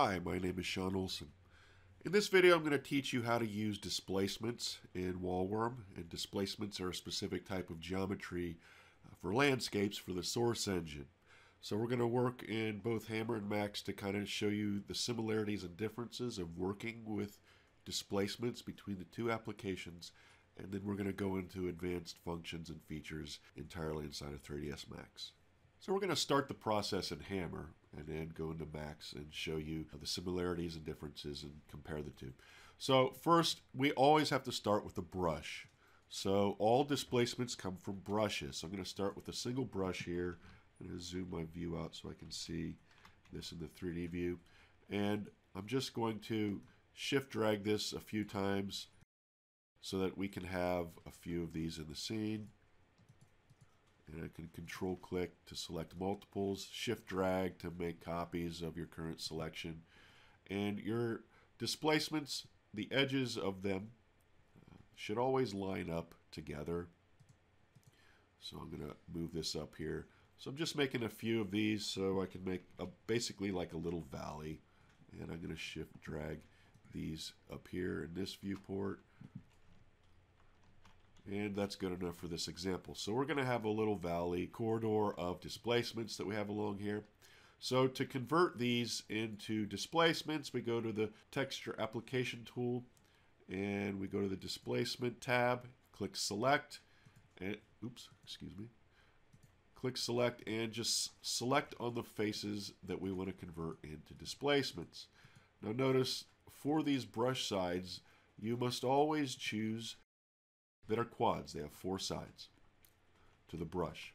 Hi, my name is Shawn Olson. In this video I'm going to teach you how to use displacements in Wallworm, and displacements are a specific type of geometry uh, for landscapes for the source engine. So we're going to work in both Hammer and Max to kind of show you the similarities and differences of working with displacements between the two applications and then we're going to go into advanced functions and features entirely inside of 3ds Max. So we're going to start the process in Hammer and then go into Max and show you the similarities and differences and compare the two. So first, we always have to start with a brush. So all displacements come from brushes. So I'm going to start with a single brush here. I'm going to zoom my view out so I can see this in the 3D view. And I'm just going to shift drag this a few times so that we can have a few of these in the scene and I can control click to select multiples, shift drag to make copies of your current selection. And your displacements, the edges of them uh, should always line up together. So I'm going to move this up here. So I'm just making a few of these so I can make a, basically like a little valley. And I'm going to shift drag these up here in this viewport and that's good enough for this example. So we're going to have a little valley corridor of displacements that we have along here. So to convert these into displacements, we go to the texture application tool and we go to the displacement tab, click select, and oops, excuse me. Click select and just select on the faces that we want to convert into displacements. Now notice for these brush sides, you must always choose that are quads. They have four sides to the brush.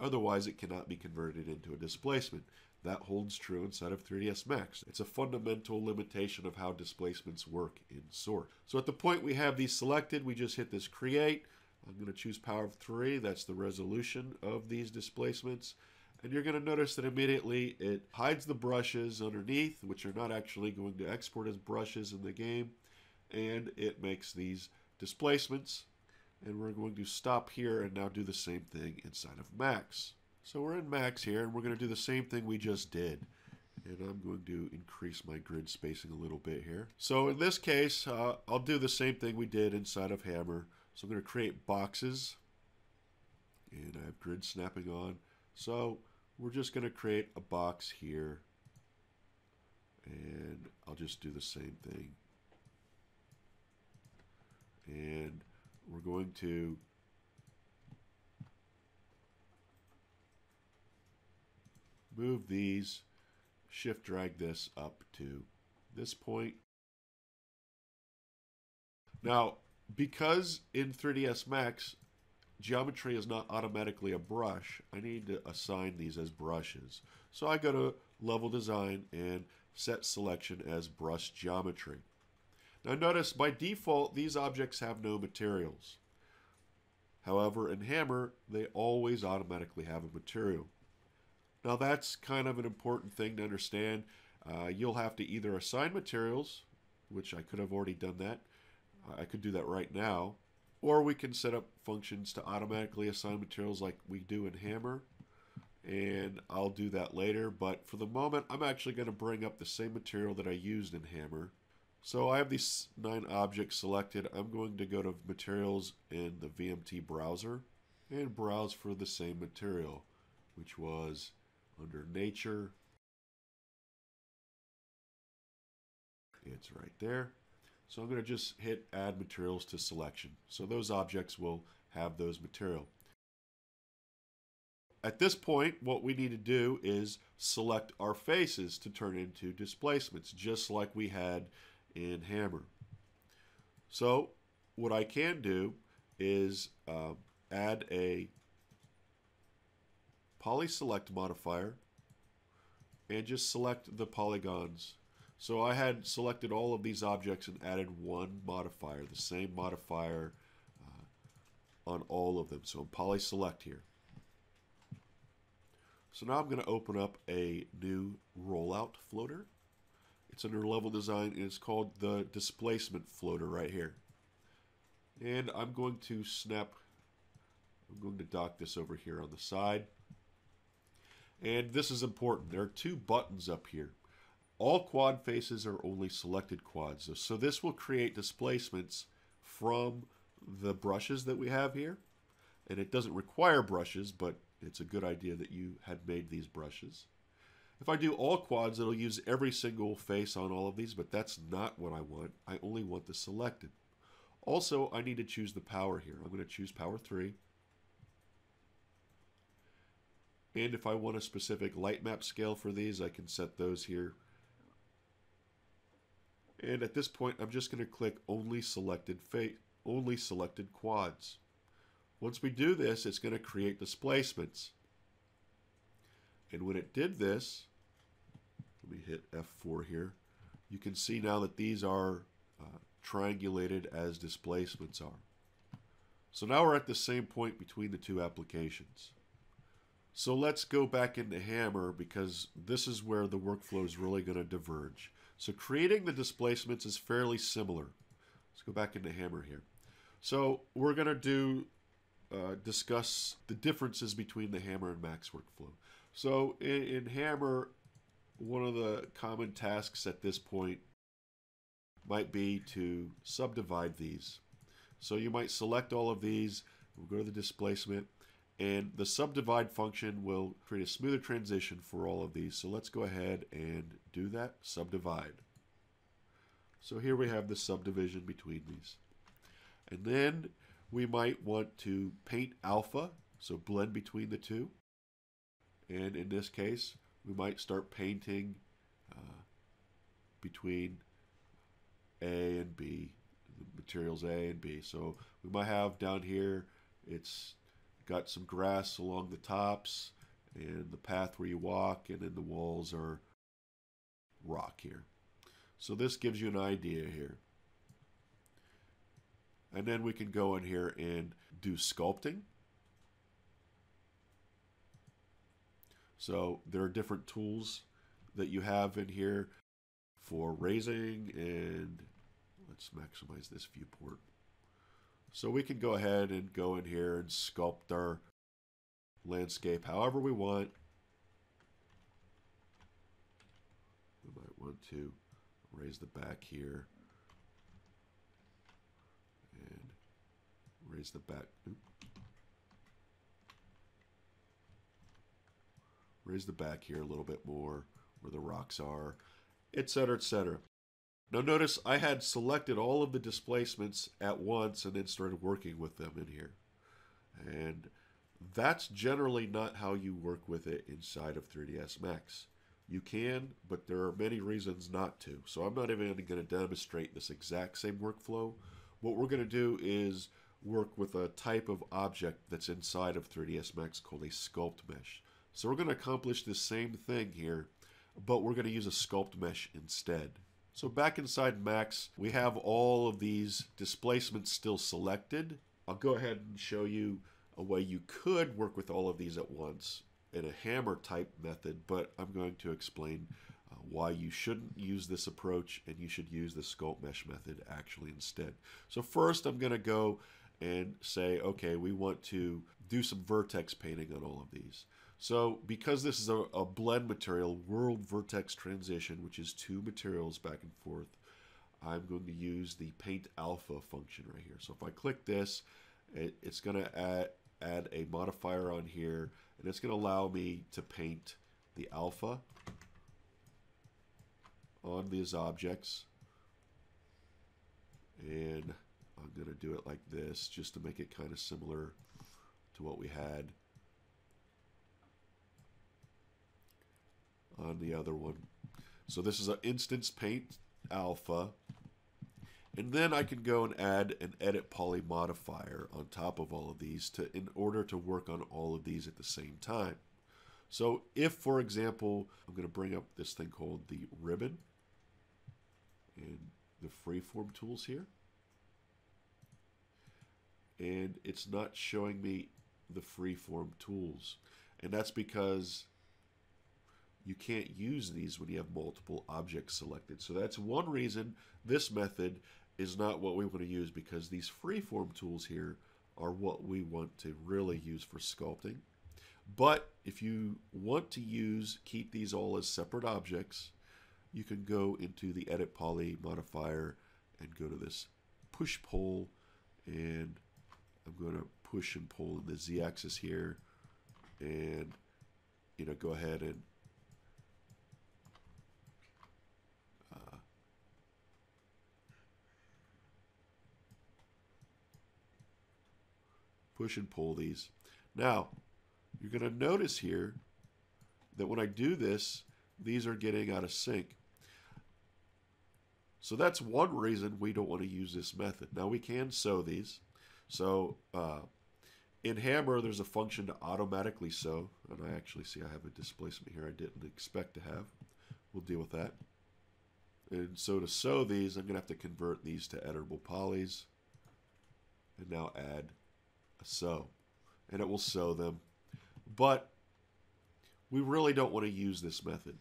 Otherwise, it cannot be converted into a displacement. That holds true inside of 3ds Max. It's a fundamental limitation of how displacements work in Source. So at the point we have these selected, we just hit this Create. I'm going to choose Power of 3. That's the resolution of these displacements. And you're going to notice that immediately it hides the brushes underneath, which are not actually going to export as brushes in the game. And it makes these displacements and we're going to stop here and now do the same thing inside of max. So we're in max here and we're going to do the same thing we just did. And I'm going to increase my grid spacing a little bit here. So in this case, uh, I'll do the same thing we did inside of Hammer. So I'm going to create boxes. And I have grid snapping on. So we're just going to create a box here. And I'll just do the same thing and we're going to move these, shift drag this up to this point. Now, because in 3ds Max, geometry is not automatically a brush, I need to assign these as brushes. So I go to level design and set selection as brush geometry. Now notice by default these objects have no materials. However, in Hammer, they always automatically have a material. Now that's kind of an important thing to understand. Uh, you'll have to either assign materials, which I could have already done that. I could do that right now. Or we can set up functions to automatically assign materials like we do in Hammer. And I'll do that later. But for the moment, I'm actually going to bring up the same material that I used in Hammer. So I have these nine objects selected. I'm going to go to materials in the VMT browser and browse for the same material, which was under nature. It's right there. So I'm going to just hit add materials to selection. So those objects will have those material. At this point, what we need to do is select our faces to turn into displacements, just like we had in Hammer. So what I can do is uh, add a poly select modifier and just select the polygons. So I had selected all of these objects and added one modifier, the same modifier uh, on all of them. So I'm poly select here. So now I'm going to open up a new rollout floater. It's under level design and it's called the displacement floater right here. And I'm going to snap, I'm going to dock this over here on the side. And this is important. There are two buttons up here. all quad faces are only selected quads. So this will create displacements from the brushes that we have here. And it doesn't require brushes, but it's a good idea that you had made these brushes. If I do all quads, it'll use every single face on all of these, but that's not what I want. I only want the selected. Also, I need to choose the power here. I'm going to choose power 3. And if I want a specific light map scale for these, I can set those here. And at this point, I'm just going to click only selected only selected quads. Once we do this, it's going to create displacements. And when it did this, let me hit F4 here, you can see now that these are uh, triangulated as displacements are. So now we're at the same point between the two applications. So let's go back into Hammer because this is where the workflow is really going to diverge. So creating the displacements is fairly similar. Let's go back into Hammer here. So we're going to do uh, discuss the differences between the Hammer and Max workflow. So in, in Hammer, one of the common tasks at this point might be to subdivide these. So you might select all of these, we'll go to the displacement, and the subdivide function will create a smoother transition for all of these. So let's go ahead and do that, subdivide. So here we have the subdivision between these. And then we might want to paint alpha, so blend between the two. And in this case, we might start painting uh, between A and B, the materials A and B. So we might have down here, it's got some grass along the tops and the path where you walk, and then the walls are rock here. So this gives you an idea here. And then we can go in here and do sculpting. So there are different tools that you have in here for raising and let's maximize this viewport. So we can go ahead and go in here and sculpt our landscape however we want. We might want to raise the back here. And raise the back. Raise the back here a little bit more where the rocks are, etc., etc. Now notice I had selected all of the displacements at once and then started working with them in here. And that's generally not how you work with it inside of 3ds Max. You can, but there are many reasons not to. So I'm not even going to demonstrate this exact same workflow. What we're going to do is work with a type of object that's inside of 3ds Max called a sculpt mesh. So we're going to accomplish the same thing here, but we're going to use a sculpt mesh instead. So back inside Max, we have all of these displacements still selected. I'll go ahead and show you a way you could work with all of these at once in a hammer type method, but I'm going to explain uh, why you shouldn't use this approach and you should use the sculpt mesh method actually instead. So first I'm going to go and say, okay, we want to do some vertex painting on all of these. So because this is a, a, blend material, world vertex transition, which is two materials back and forth, I'm going to use the paint alpha function right here. So if I click this, it, it's going to add, add a modifier on here, and it's going to allow me to paint the alpha on these objects. And I'm going to do it like this just to make it kind of similar to what we had on the other one. So this is an instance paint alpha. And then I can go and add an edit poly modifier on top of all of these to in order to work on all of these at the same time. So if, for example, I'm going to bring up this thing called the ribbon and the freeform tools here and it's not showing me the freeform tools. And that's because you can't use these when you have multiple objects selected. So that's one reason this method is not what we want to use because these freeform tools here are what we want to really use for sculpting. But if you want to use, keep these all as separate objects, you can go into the edit poly modifier and go to this push pull and I'm going to push and pull in the z-axis here and you know go ahead and push and pull these. Now, you're going to notice here that when I do this, these are getting out of sync. So that's one reason we don't want to use this method. Now we can sew these. So uh, in Hammer, there's a function to automatically sew. And I actually see I have a displacement here I didn't expect to have. We'll deal with that. And so to sew these, I'm going to have to convert these to editable polys. And now add sew. And it will sew them. But we really don't want to use this method.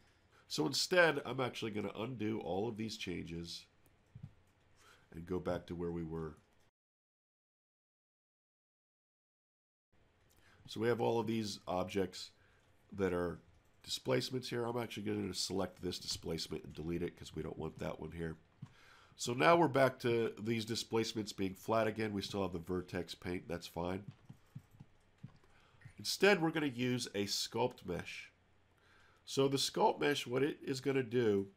So instead, I'm actually going to undo all of these changes and go back to where we were. So we have all of these objects that are displacements here. I'm actually going to select this displacement and delete it because we don't want that one here. So now we're back to these displacements being flat again. We still have the vertex paint. That's fine. Instead, we're going to use a sculpt mesh. So the sculpt mesh, what it is going to do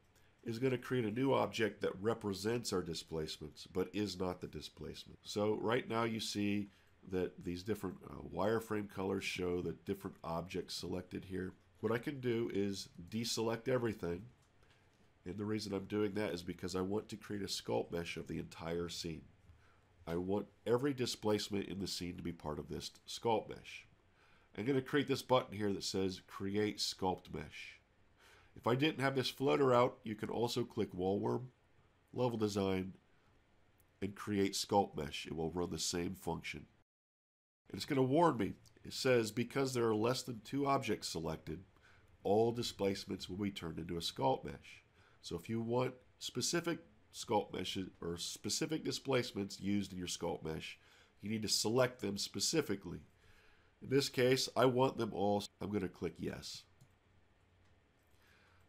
is going to create a new object that represents our displacements, but is not the displacement. So right now you see that these different uh, wireframe colors show the different objects selected here. What I can do is deselect everything. And the reason I'm doing that is because I want to create a sculpt mesh of the entire scene. I want every displacement in the scene to be part of this sculpt mesh. I'm going to create this button here that says Create Sculpt Mesh. If I didn't have this floater out, you can also click Wallworm, Level Design, and Create Sculpt Mesh. It will run the same function. And it's going to warn me. It says because there are less than two objects selected, all displacements will be turned into a sculpt mesh. So if you want specific sculpt meshes or specific displacements used in your sculpt mesh, you need to select them specifically. In this case, I want them all. I'm going to click yes.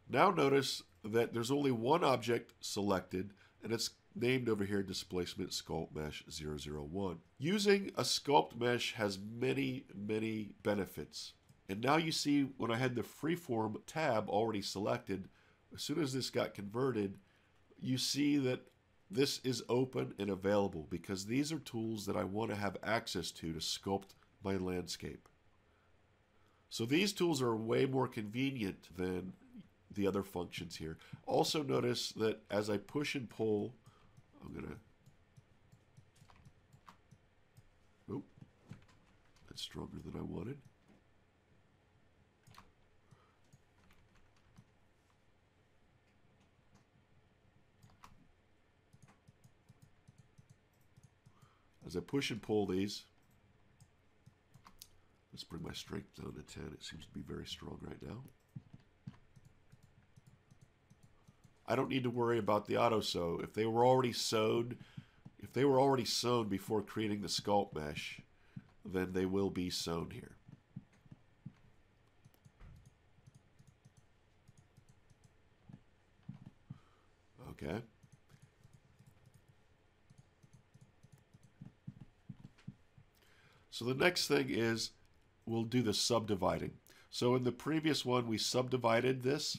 Now notice that there's only one object selected and it's named over here displacement sculpt mesh 001. Using a sculpt mesh has many, many benefits. And now you see when I had the freeform tab already selected, as soon as this got converted, you see that this is open and available because these are tools that I want to have access to to sculpt my landscape. So these tools are way more convenient than the other functions here. Also notice that as I push and pull, I'm going to, oh, that's stronger than I wanted. As I push and pull these, Let's bring my strength down to 10. It seems to be very strong right now. I don't need to worry about the auto sew. If they were already sewed, if they were already sewn before creating the sculpt mesh, then they will be sewn here. Okay. So the next thing is we'll do the subdividing. So in the previous one, we subdivided this.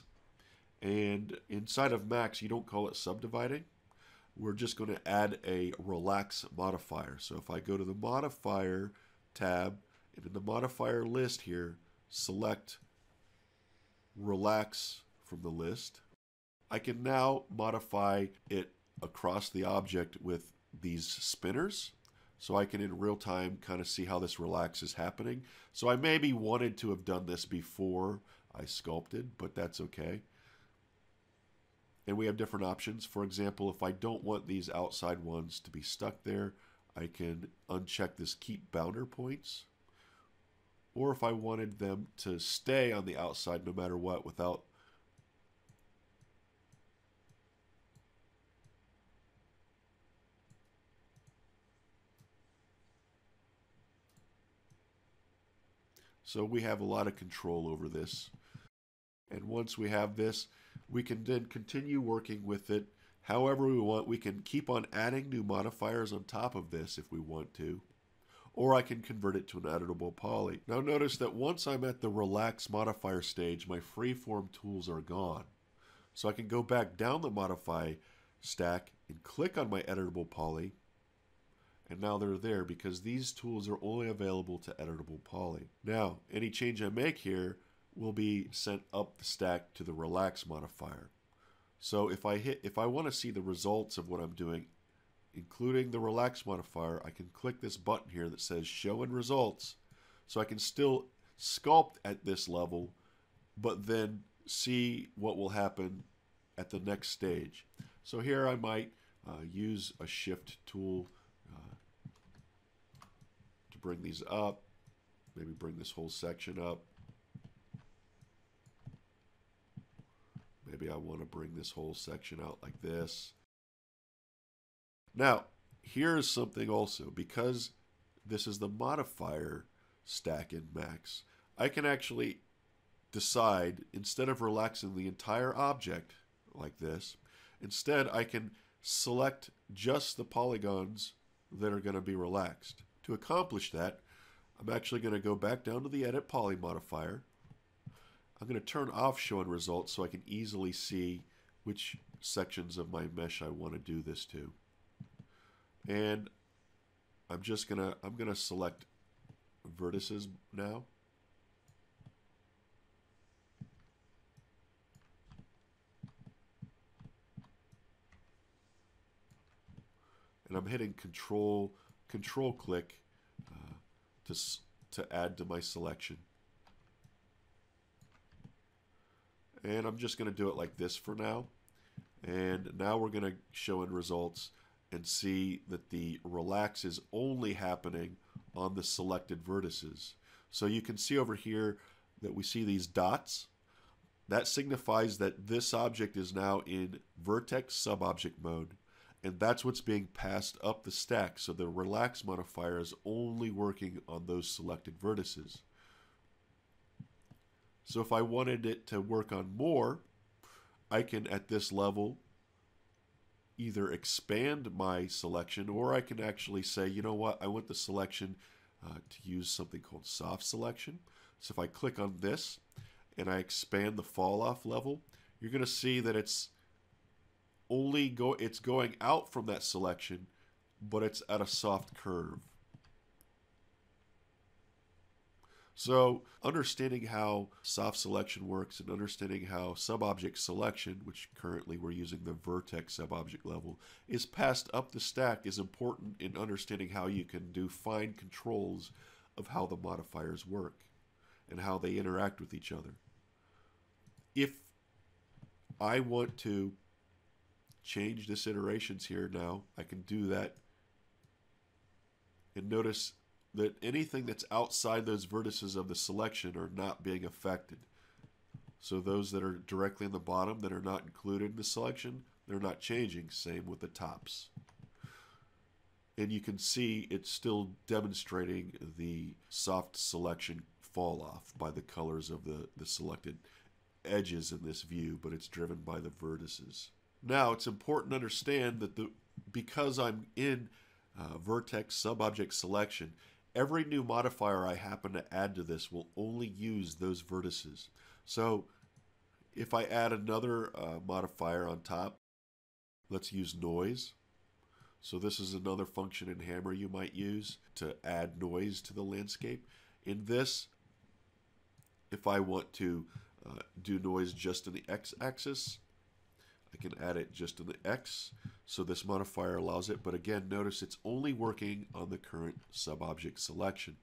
And inside of Max, you don't call it subdividing. We're just going to add a relax modifier. So if I go to the modifier tab, and in the modifier list here, select relax from the list, I can now modify it across the object with these spinners so I can in real time kind of see how this relax is happening. So I maybe wanted to have done this before I sculpted, but that's okay. And we have different options. For example, if I don't want these outside ones to be stuck there, I can uncheck this keep boundar points. Or if I wanted them to stay on the outside no matter what without So we have a lot of control over this. And once we have this, We can then continue working with it however we want. We can keep on adding new modifiers on top of this if we want to, or I can convert it to an editable poly. Now notice that once I'm at the relax modifier stage, my freeform tools are gone. So I can go back down the modify stack and click on my editable poly, and now they're there because these tools are only available to editable poly. Now, any change I make here will be sent up the stack to the relax modifier. So if I hit, if I want to see the results of what I'm doing, including the relax modifier, I can click this button here that says show and results. So I can still sculpt at this level, but then see what will happen at the next stage. So here I might uh, use a shift tool to bring these up, maybe bring this whole section up. Maybe I want to bring this whole section out like this. Now, here's something also. Because this is the modifier stack in Max, I can actually decide, instead of relaxing the entire object like this, instead I can select just the polygons that are going to be relaxed. To accomplish that, I'm actually going to go back down to the Edit Poly modifier, I'm going to turn off showing results so I can easily see which sections of my mesh I want to do this to. And I'm just going to, I'm going to select vertices now. And I'm hitting control, control click uh, to, to add to my selection. And I'm just going to do it like this for now. And now we're going to show in results and see that the relax is only happening on the selected vertices. So you can see over here that we see these dots. That signifies that this object is now in vertex subobject mode. And that's what's being passed up the stack. So the relax modifier is only working on those selected vertices. So if I wanted it to work on more, I can at this level either expand my selection or I can actually say, you know what, I want the selection uh, to use something called soft selection. So if I click on this and I expand the fall off level, you're going to see that it's only go it's going out from that selection, but it's at a soft curve. So, understanding how soft selection works and understanding how subobject selection, which currently we're using the vertex subobject level, is passed up the stack is important in understanding how you can do fine controls of how the modifiers work and how they interact with each other. If I want to change this iterations here now, I can do that. And notice that anything that's outside those vertices of the selection are not being affected. So those that are directly in the bottom that are not included in the selection, they're not changing. Same with the tops. And you can see it's still demonstrating the soft selection fall off by the colors of the, the selected edges in this view, but it's driven by the vertices. Now it's important to understand that the because I'm in uh, vertex subobject selection, every new modifier I happen to add to this will only use those vertices. So if I add another uh, modifier on top, let's use noise. So this is another function in Hammer you might use to add noise to the landscape. In this, if I want to uh, do noise just in the x-axis, I can add it just in the X, so this modifier allows it, but again, notice it's only working on the current subobject selection.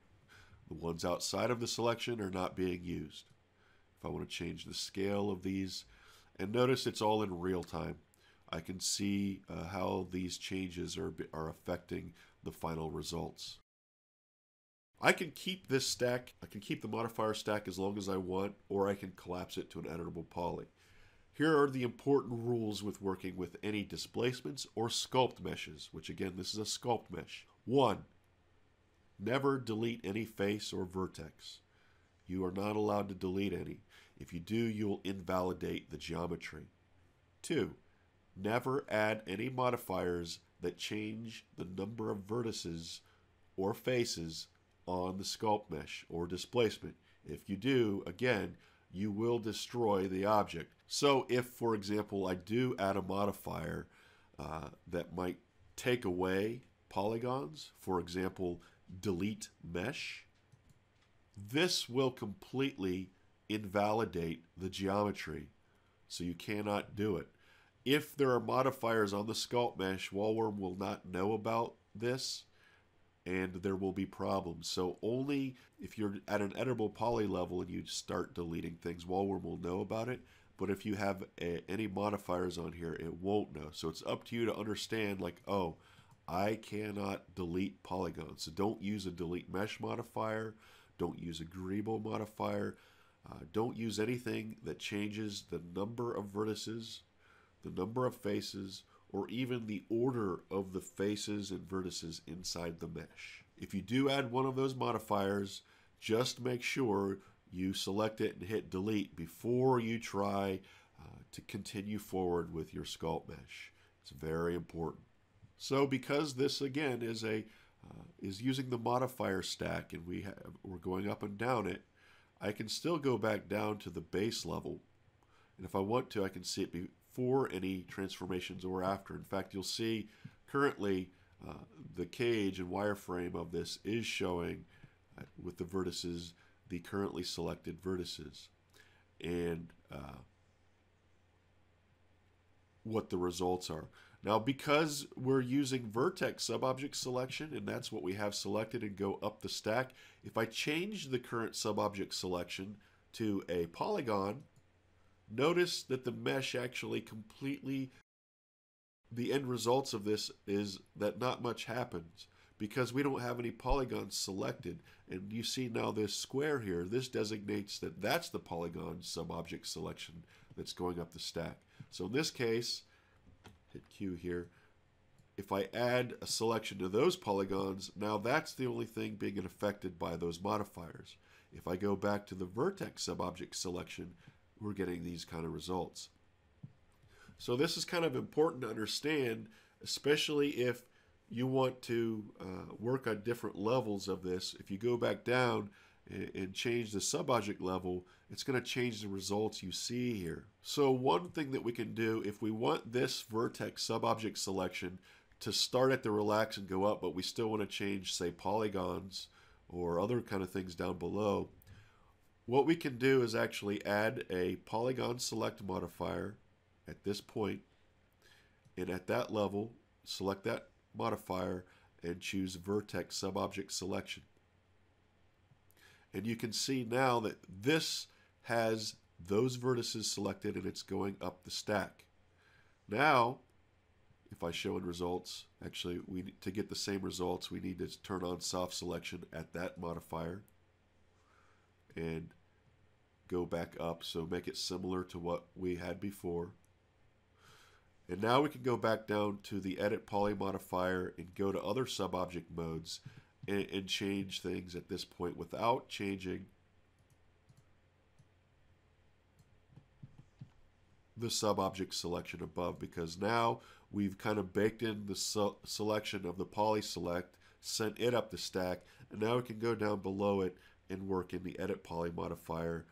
The ones outside of the selection are not being used. If I want to change the scale of these, and notice it's all in real time. I can see uh, how these changes are, are affecting the final results. I can keep this stack, I can keep the modifier stack as long as I want, or I can collapse it to an editable poly. Here are the important rules with working with any displacements or sculpt meshes, which again, this is a sculpt mesh. One, never delete any face or vertex. You are not allowed to delete any. If you do, you'll invalidate the geometry. 2. Never add any modifiers that change the number of vertices or faces on the sculpt mesh or displacement. If you do, again, you will destroy the object. So if, for example, I do add a modifier uh, that might take away polygons, for example, delete mesh, this will completely invalidate the geometry. So you cannot do it. If there are modifiers on the sculpt mesh, Wallworm will not know about this and there will be problems. So only if you're at an editable poly level and you start deleting things, Wallworm will know about it. But if you have a, any modifiers on here, it won't know. So it's up to you to understand like, oh, I cannot delete polygons. So don't use a delete mesh modifier. Don't use a Greeble modifier. Uh, don't use anything that changes the number of vertices, the number of faces, or even the order of the faces and vertices inside the mesh. If you do add one of those modifiers, just make sure you select it and hit delete before you try uh, to continue forward with your sculpt mesh. It's very important. So because this again is a uh, is using the modifier stack and we have, we're going up and down it, I can still go back down to the base level. And if I want to, I can see it before any transformations or after. In fact, you'll see currently uh, the cage and wireframe of this is showing uh, with the vertices, the currently selected vertices. And uh, what the results are. Now, because we're using vertex subobject selection, and that's what we have selected and go up the stack, if I change the current subobject selection to a polygon, notice that the mesh actually completely, the end results of this is that not much happens because we don't have any polygons selected. And you see now this square here, this designates that that's the polygon subobject selection that's going up the stack. So in this case, hit Q here. If I add a selection to those polygons, now that's the only thing being affected by those modifiers. If I go back to the vertex subobject selection, we're getting these kind of results. So this is kind of important to understand, especially if you want to uh, work on different levels of this. If you go back down and, and change the subobject level, it's going to change the results you see here. So one thing that we can do, if we want this vertex subobject selection to start at the relax and go up, but we still want to change, say, polygons or other kind of things down below, what we can do is actually add a polygon select modifier at this point, and at that level, select that modifier and choose vertex subobject selection. And you can see now that this has those vertices selected and it's going up the stack. Now, if I show in results, actually, we to get the same results, we need to turn on soft selection at that modifier and go back up. So make it similar to what we had before. And now we can go back down to the edit poly modifier and go to other subobject modes and, and change things at this point without changing the subobject selection above because now we've kind of baked in the selection of the poly select, sent it up the stack, and now we can go down below it and work in the edit poly modifier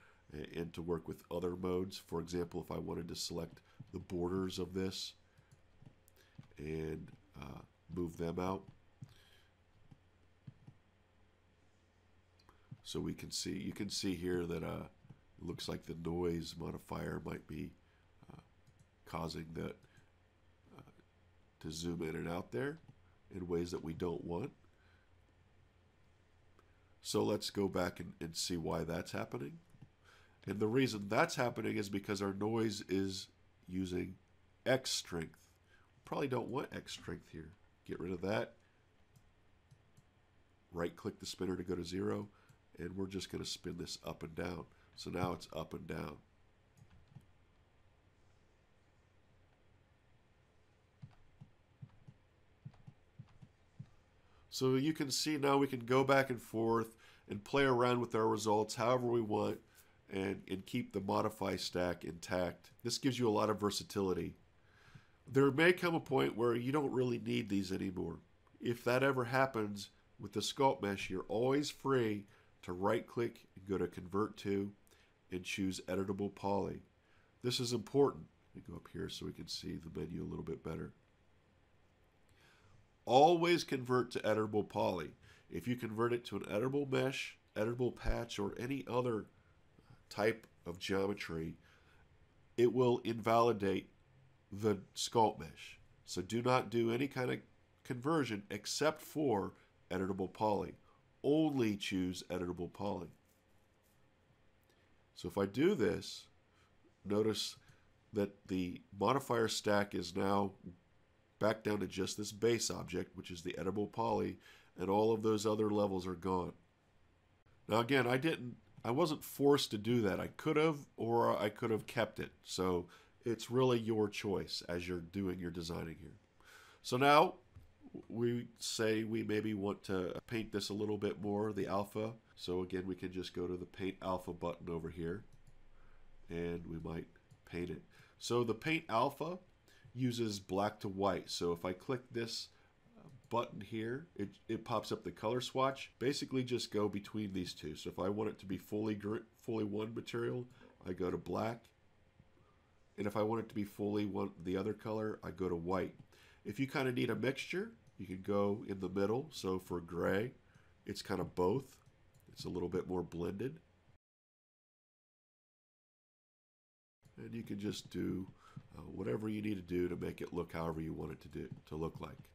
and to work with other modes. For example, if I wanted to select the borders of this and uh, move them out. So we can see, you can see here that uh, it looks like the noise modifier might be causing that uh, to zoom in and out there in ways that we don't want. So let's go back and, and see why that's happening. And the reason that's happening is because our noise is using X strength. Probably don't want X strength here. Get rid of that. Right click the spinner to go to zero. And we're just going to spin this up and down. So now it's up and down. So you can see now we can go back and forth and play around with our results however we want and, and keep the modify stack intact. This gives you a lot of versatility. There may come a point where you don't really need these anymore. If that ever happens with the sculpt mesh, you're always free to right click and go to convert to and choose editable poly. This is important. Let me go up here so we can see the menu a little bit better. Always convert to editable poly. If you convert it to an editable mesh, editable patch, or any other type of geometry, it will invalidate the sculpt mesh. So do not do any kind of conversion except for editable poly. Only choose editable poly. So if I do this, notice that the modifier stack is now back down to just this base object, which is the editable poly, and all of those other levels are gone. Now again, I didn't, I wasn't forced to do that. I could have, or I could have kept it. So it's really your choice as you're doing your designing here. So now we say we maybe want to paint this a little bit more, the alpha. So again, we can just go to the paint alpha button over here and we might paint it. So the paint alpha uses black to white. So if I click this button here, it, it pops up the color swatch. Basically just go between these two. So if I want it to be fully, fully one material, I go to black. And if I want it to be fully one, the other color, I go to white. If you kind of need a mixture, you can go in the middle. So for gray, it's kind of both. It's a little bit more blended. And you can just do uh, whatever you need to do to make it look however you want it to do to look like.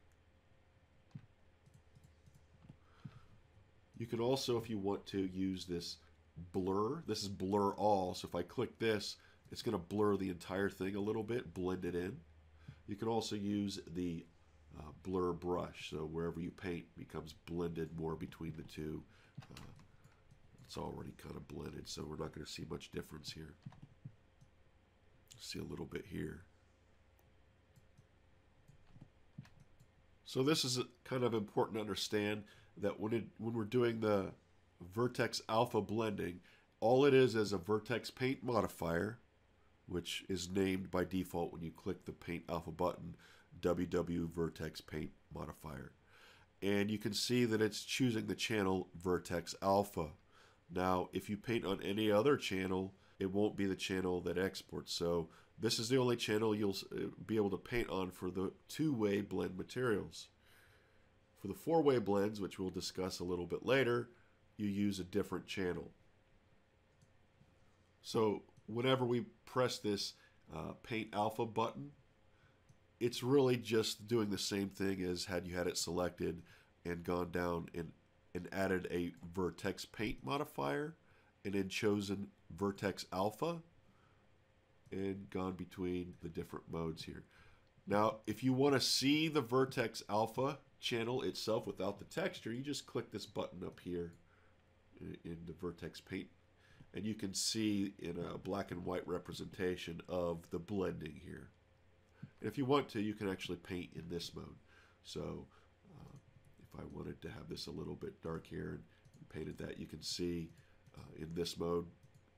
You can also, if you want to, use this blur. This is blur all. So if I click this, it's going to blur the entire thing a little bit, blend it in. You can also use the uh, blur brush. So wherever you paint becomes blended more between the two. Uh, it's already kind of blended, so we're not going to see much difference here. See a little bit here. So this is kind of important to understand that when it, when we're doing the vertex alpha blending, all it is is a vertex paint modifier, which is named by default when you click the paint alpha button WW Vertex Paint modifier. And you can see that it's choosing the channel Vertex Alpha. Now, if you paint on any other channel, it won't be the channel that exports. So this is the only channel you'll uh, be able to paint on for the two-way blend materials. For the four-way blends, which we'll discuss a little bit later, you use a different channel. So whenever we press this uh, Paint Alpha button, it's really just doing the same thing as had you had it selected and gone down and, and added a vertex paint modifier and then chosen vertex alpha and gone between the different modes here. Now, if you want to see the vertex alpha channel itself without the texture, you just click this button up here in the vertex paint and you can see in a black and white representation of the blending here. And if you want to, you can actually paint in this mode. So uh, if I wanted to have this a little bit dark here and painted that, you can see uh, in this mode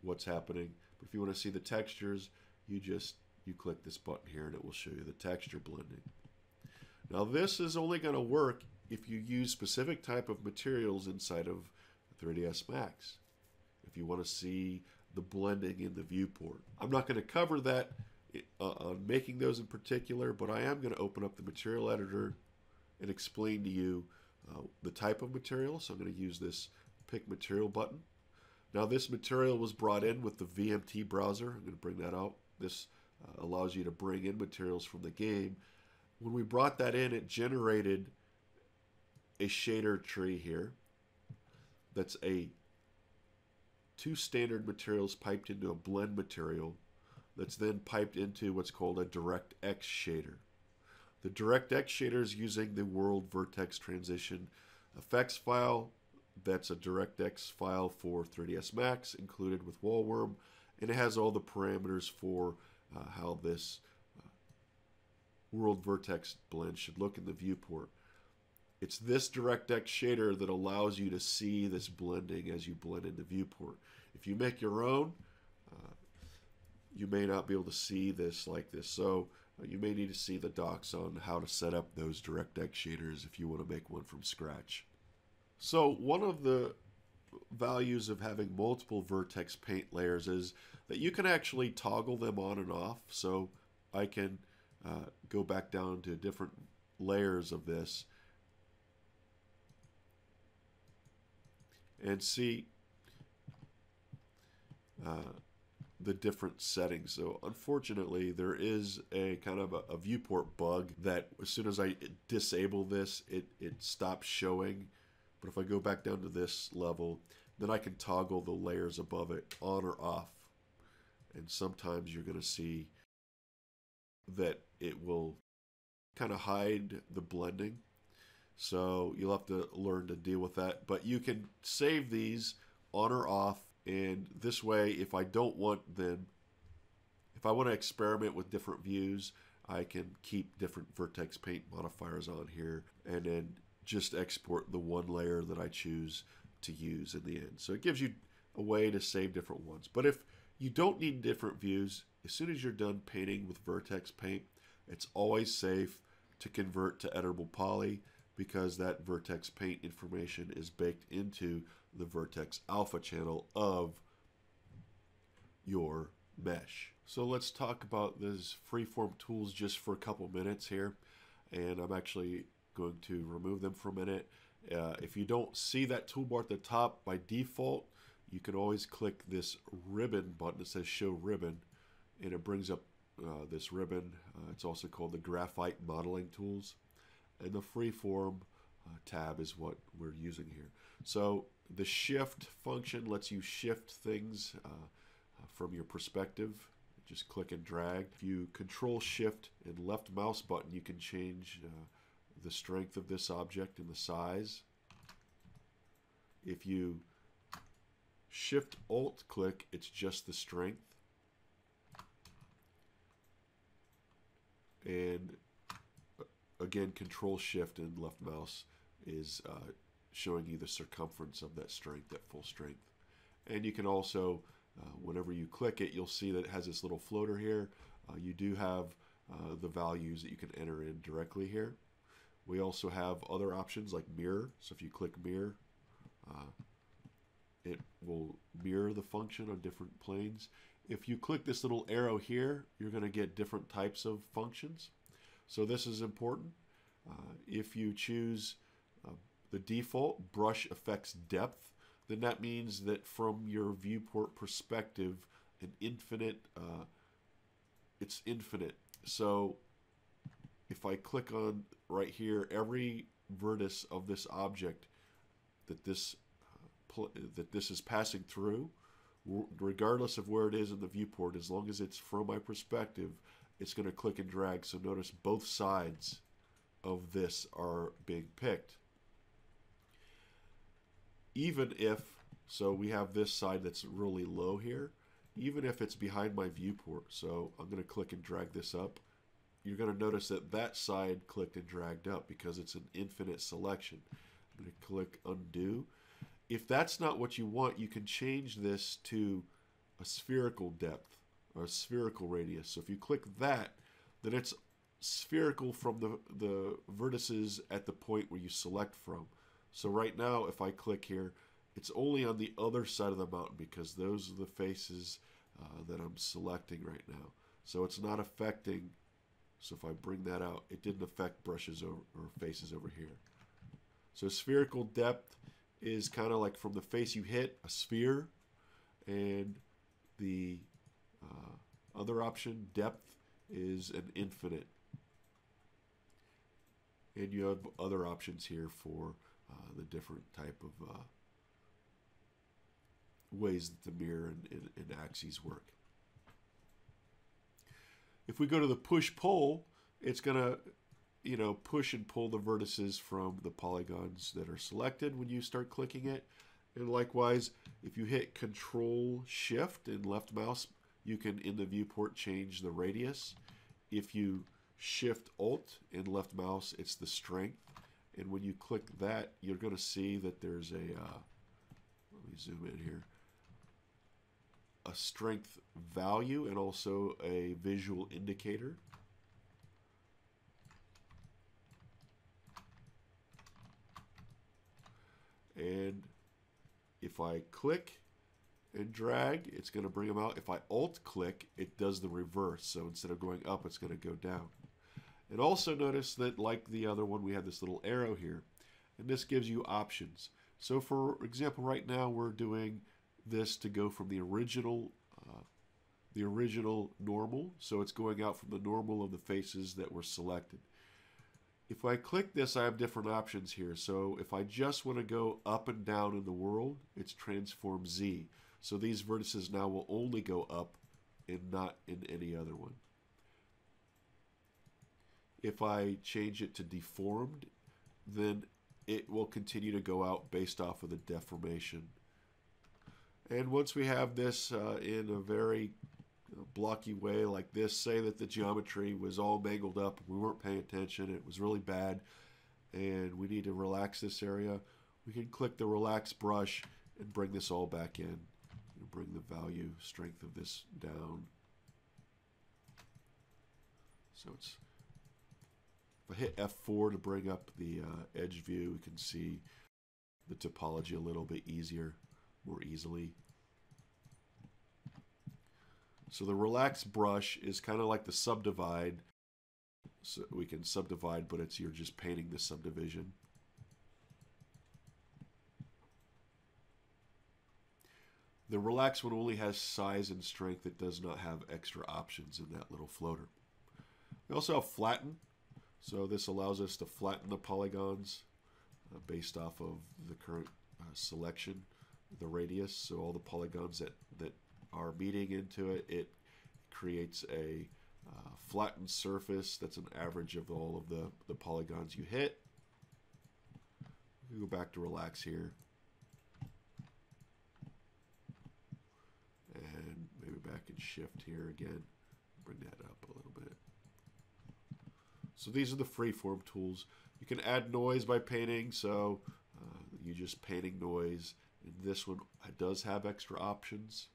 what's happening. But if you want to see the textures, you just you click this button here and it will show you the texture blending. Now this is only going to work if you use specific type of materials inside of 3ds Max. If you want to see the blending in the viewport. I'm not going to cover that uh, on making those in particular, but I am going to open up the material editor and explain to you uh, the type of material. So I'm going to use this pick material button. Now this material was brought in with the VMT browser. I'm going to bring that out. This uh, allows you to bring in materials from the game. When we brought that in, it generated a shader tree here. That's a two standard materials piped into a blend material that's then piped into what's called a DirectX shader. The DirectX shader is using the World Vertex Transition effects file. That's a DirectX file for 3ds Max included with Wallworm, and it has all the parameters for uh, how this uh, World Vertex blend should look in the viewport. It's this DirectX shader that allows you to see this blending as you blend in the viewport. If you make your own, you may not be able to see this like this. So uh, you may need to see the docs on how to set up those DirectX shaders if you want to make one from scratch. So one of the values of having multiple vertex paint layers is that you can actually toggle them on and off. So I can uh, go back down to different layers of this and see uh, the different settings. So unfortunately, there is a kind of a, a, viewport bug that as soon as I disable this, it, it stops showing. But if I go back down to this level, then I can toggle the layers above it on or off. And sometimes you're going to see that it will kind of hide the blending. So you'll have to learn to deal with that. But you can save these on or off. And this way, if I don't want them, if I want to experiment with different views, I can keep different vertex paint modifiers on here and then just export the one layer that I choose to use in the end. So it gives you a way to save different ones. But if you don't need different views, as soon as you're done painting with vertex paint, it's always safe to convert to editable poly because that vertex paint information is baked into the vertex alpha channel of your mesh. So let's talk about these freeform tools just for a couple minutes here. And I'm actually going to remove them for a minute. Uh, if you don't see that toolbar at the top by default, you can always click this ribbon button that says show ribbon and it brings up uh, this ribbon. Uh, it's also called the graphite modeling tools and the freeform uh, tab is what we're using here. So the shift function lets you shift things uh, uh, from your perspective. Just click and drag. If you control shift and left mouse button, you can change uh, the strength of this object and the size. If you shift alt click, it's just the strength. And uh, again, control shift and left mouse is uh, showing you the circumference of that strength at full strength. And you can also, uh, whenever you click it, you'll see that it has this little floater here. Uh, you do have uh, the values that you can enter in directly here. We also have other options like mirror. So if you click mirror, uh, it will mirror the function on different planes. If you click this little arrow here, you're going to get different types of functions. So this is important. Uh, if you choose uh, the default brush affects depth, then that means that from your viewport perspective, an infinite, uh, it's infinite. So if I click on right here, every vertex of this object that this that this is passing through, regardless of where it is in the viewport, as long as it's from my perspective, it's going to click and drag. So notice both sides of this are being picked. Even if, so we have this side that's really low here, even if it's behind my viewport. So I'm going to click and drag this up you're going to notice that that side clicked and dragged up because it's an infinite selection. I'm going to click undo. If that's not what you want, you can change this to a spherical depth or a spherical radius. So if you click that, then it's spherical from the, the vertices at the point where you select from. So right now, if I click here, it's only on the other side of the mountain because those are the faces uh, that I'm selecting right now. So it's not affecting so if I bring that out, it didn't affect brushes over, or faces over here. So spherical depth is kind of like from the face you hit, a sphere, and the uh, other option, depth, is an infinite. And you have other options here for uh, the different type of uh, ways that the mirror and, and, and axes work. If we go to the push pull, it's going to you know push and pull the vertices from the polygons that are selected when you start clicking it. And likewise, if you hit Control Shift and left mouse, you can in the viewport change the radius. If you Shift Alt and left mouse, it's the strength. And when you click that, you're going to see that there's a, uh, let me zoom in here, a strength value and also a visual indicator. And if I click and drag, it's going to bring them out. If I alt click, it does the reverse. So instead of going up, it's going to go down. And also notice that like the other one, we have this little arrow here. And this gives you options. So for example, right now we're doing this to go from the original uh, the original normal. So it's going out from the normal of the faces that were selected. If I click this, I have different options here. So if I just want to go up and down in the world, it's transform Z. So these vertices now will only go up and not in any other one. If I change it to deformed, then it will continue to go out based off of the deformation. And once we have this uh, in a very blocky way like this, say that the geometry was all mangled up, we weren't paying attention, it was really bad, and we need to relax this area, we can click the relax brush and bring this all back in bring the value strength of this down. So it's if I hit F4 to bring up the uh, edge view, we can see the topology a little bit easier, more easily. So the relax brush is kind of like the subdivide. So we can subdivide, but it's you're just painting the subdivision. The relax one only has size and strength. It does not have extra options in that little floater. We also have flatten. So this allows us to flatten the polygons uh, based off of the current uh, selection, the radius. So all the polygons that, that are meeting into it, it creates a uh, flattened surface that's an average of all of the, the polygons you hit. Go back to relax here. And maybe back in shift here again. Bring that up a little bit. So these are the freeform tools. You can add noise by painting, so uh, you just painting noise. This one does have extra options.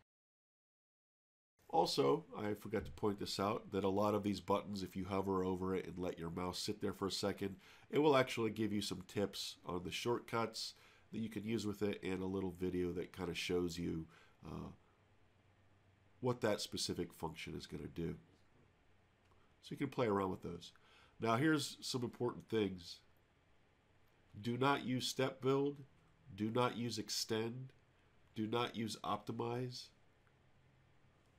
Also, I forgot to point this out, that a lot of these buttons, if you hover over it and let your mouse sit there for a second, it will actually give you some tips on the shortcuts that you can use with it and a little video that kind of shows you uh, what that specific function is going to do. So you can play around with those. Now here's some important things. Do not use step build. Do not use extend. Do not use optimize.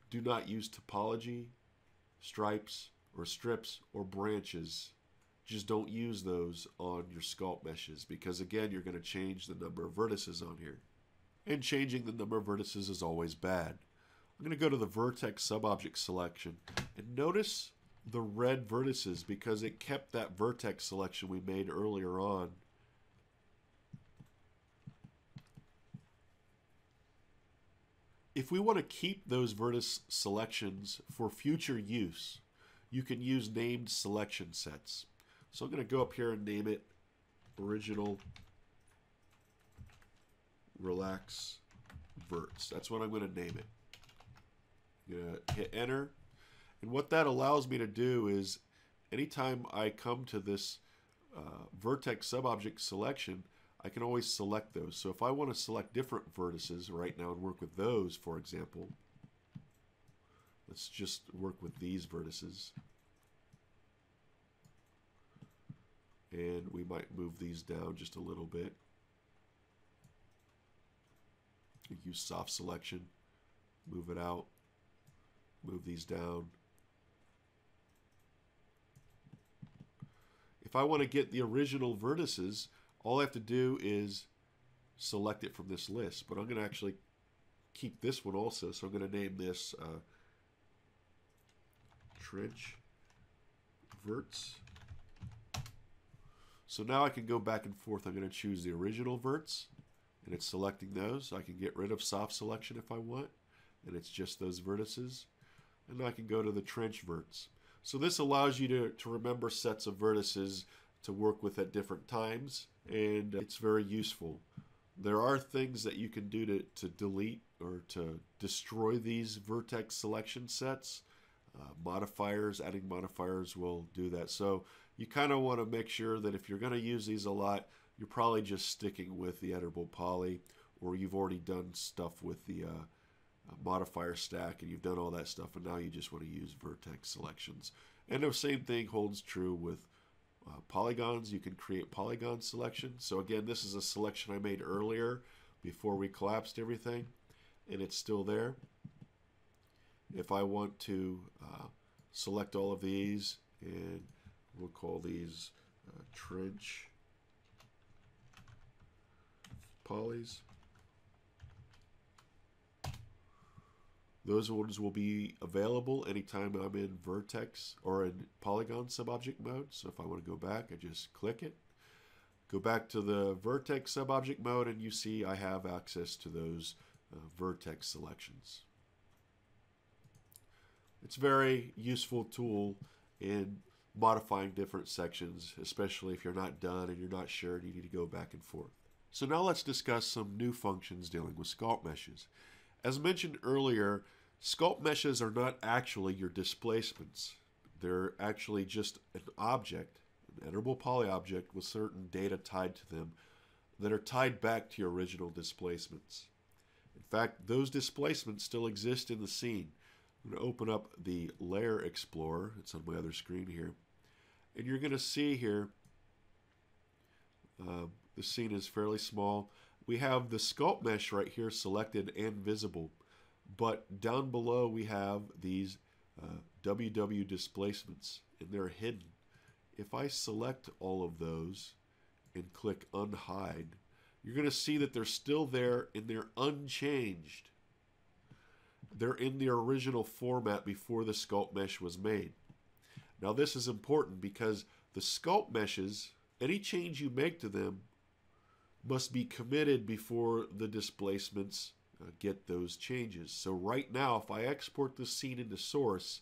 Do not use topology, stripes, or strips, or branches. Just don't use those on your sculpt meshes because again, you're going to change the number of vertices on here. And changing the number of vertices is always bad. I'm going to go to the vertex subobject selection and notice the red vertices because it kept that vertex selection we made earlier on. If we want to keep those vertex selections for future use, you can use named selection sets. So I'm going to go up here and name it original relax verts. That's what I'm going to name it. I'm going to hit enter. And what that allows me to do is anytime I come to this uh, vertex subobject selection, I can always select those. So if I want to select different vertices right now and work with those, for example, let's just work with these vertices. And we might move these down just a little bit. Use soft selection, move it out move these down. If I want to get the original vertices, all I have to do is select it from this list. But I'm going to actually keep this one also. So I'm going to name this uh, trench verts. So now I can go back and forth. I'm going to choose the original verts, and it's selecting those. I can get rid of soft selection if I want, and it's just those vertices and I can go to the trench verts. So this allows you to, to remember sets of vertices to work with at different times, and it's very useful. There are things that you can do to, to delete or to destroy these vertex selection sets. Uh, modifiers, adding modifiers will do that. So you kind of want to make sure that if you're going to use these a lot, you're probably just sticking with the editable poly or you've already done stuff with the uh, uh, modifier stack and you've done all that stuff and now you just want to use vertex selections. And the same thing holds true with uh, polygons. You can create polygon selection. So again, this is a selection I made earlier before we collapsed everything and it's still there. If I want to uh, select all of these and we'll call these uh, trench polys. Those ones will be available anytime I'm in vertex or in polygon subobject mode. So if I want to go back, I just click it. Go back to the vertex subobject mode and you see I have access to those uh, vertex selections. It's a very useful tool in modifying different sections, especially if you're not done and you're not sure and you need to go back and forth. So now let's discuss some new functions dealing with sculpt meshes. As mentioned earlier, sculpt meshes are not actually your displacements. They're actually just an object, an editable poly object with certain data tied to them that are tied back to your original displacements. In fact, those displacements still exist in the scene. I'm going to open up the Layer Explorer. It's on my other screen here. And you're going to see here uh, the scene is fairly small. We have the sculpt mesh right here selected and visible, but down below we have these uh, WW displacements and they're hidden. If I select all of those and click unhide, you're going to see that they're still there and they're unchanged. They're in the original format before the sculpt mesh was made. Now this is important because the sculpt meshes, any change you make to them must be committed before the displacements uh, get those changes. So right now, if I export the scene into source,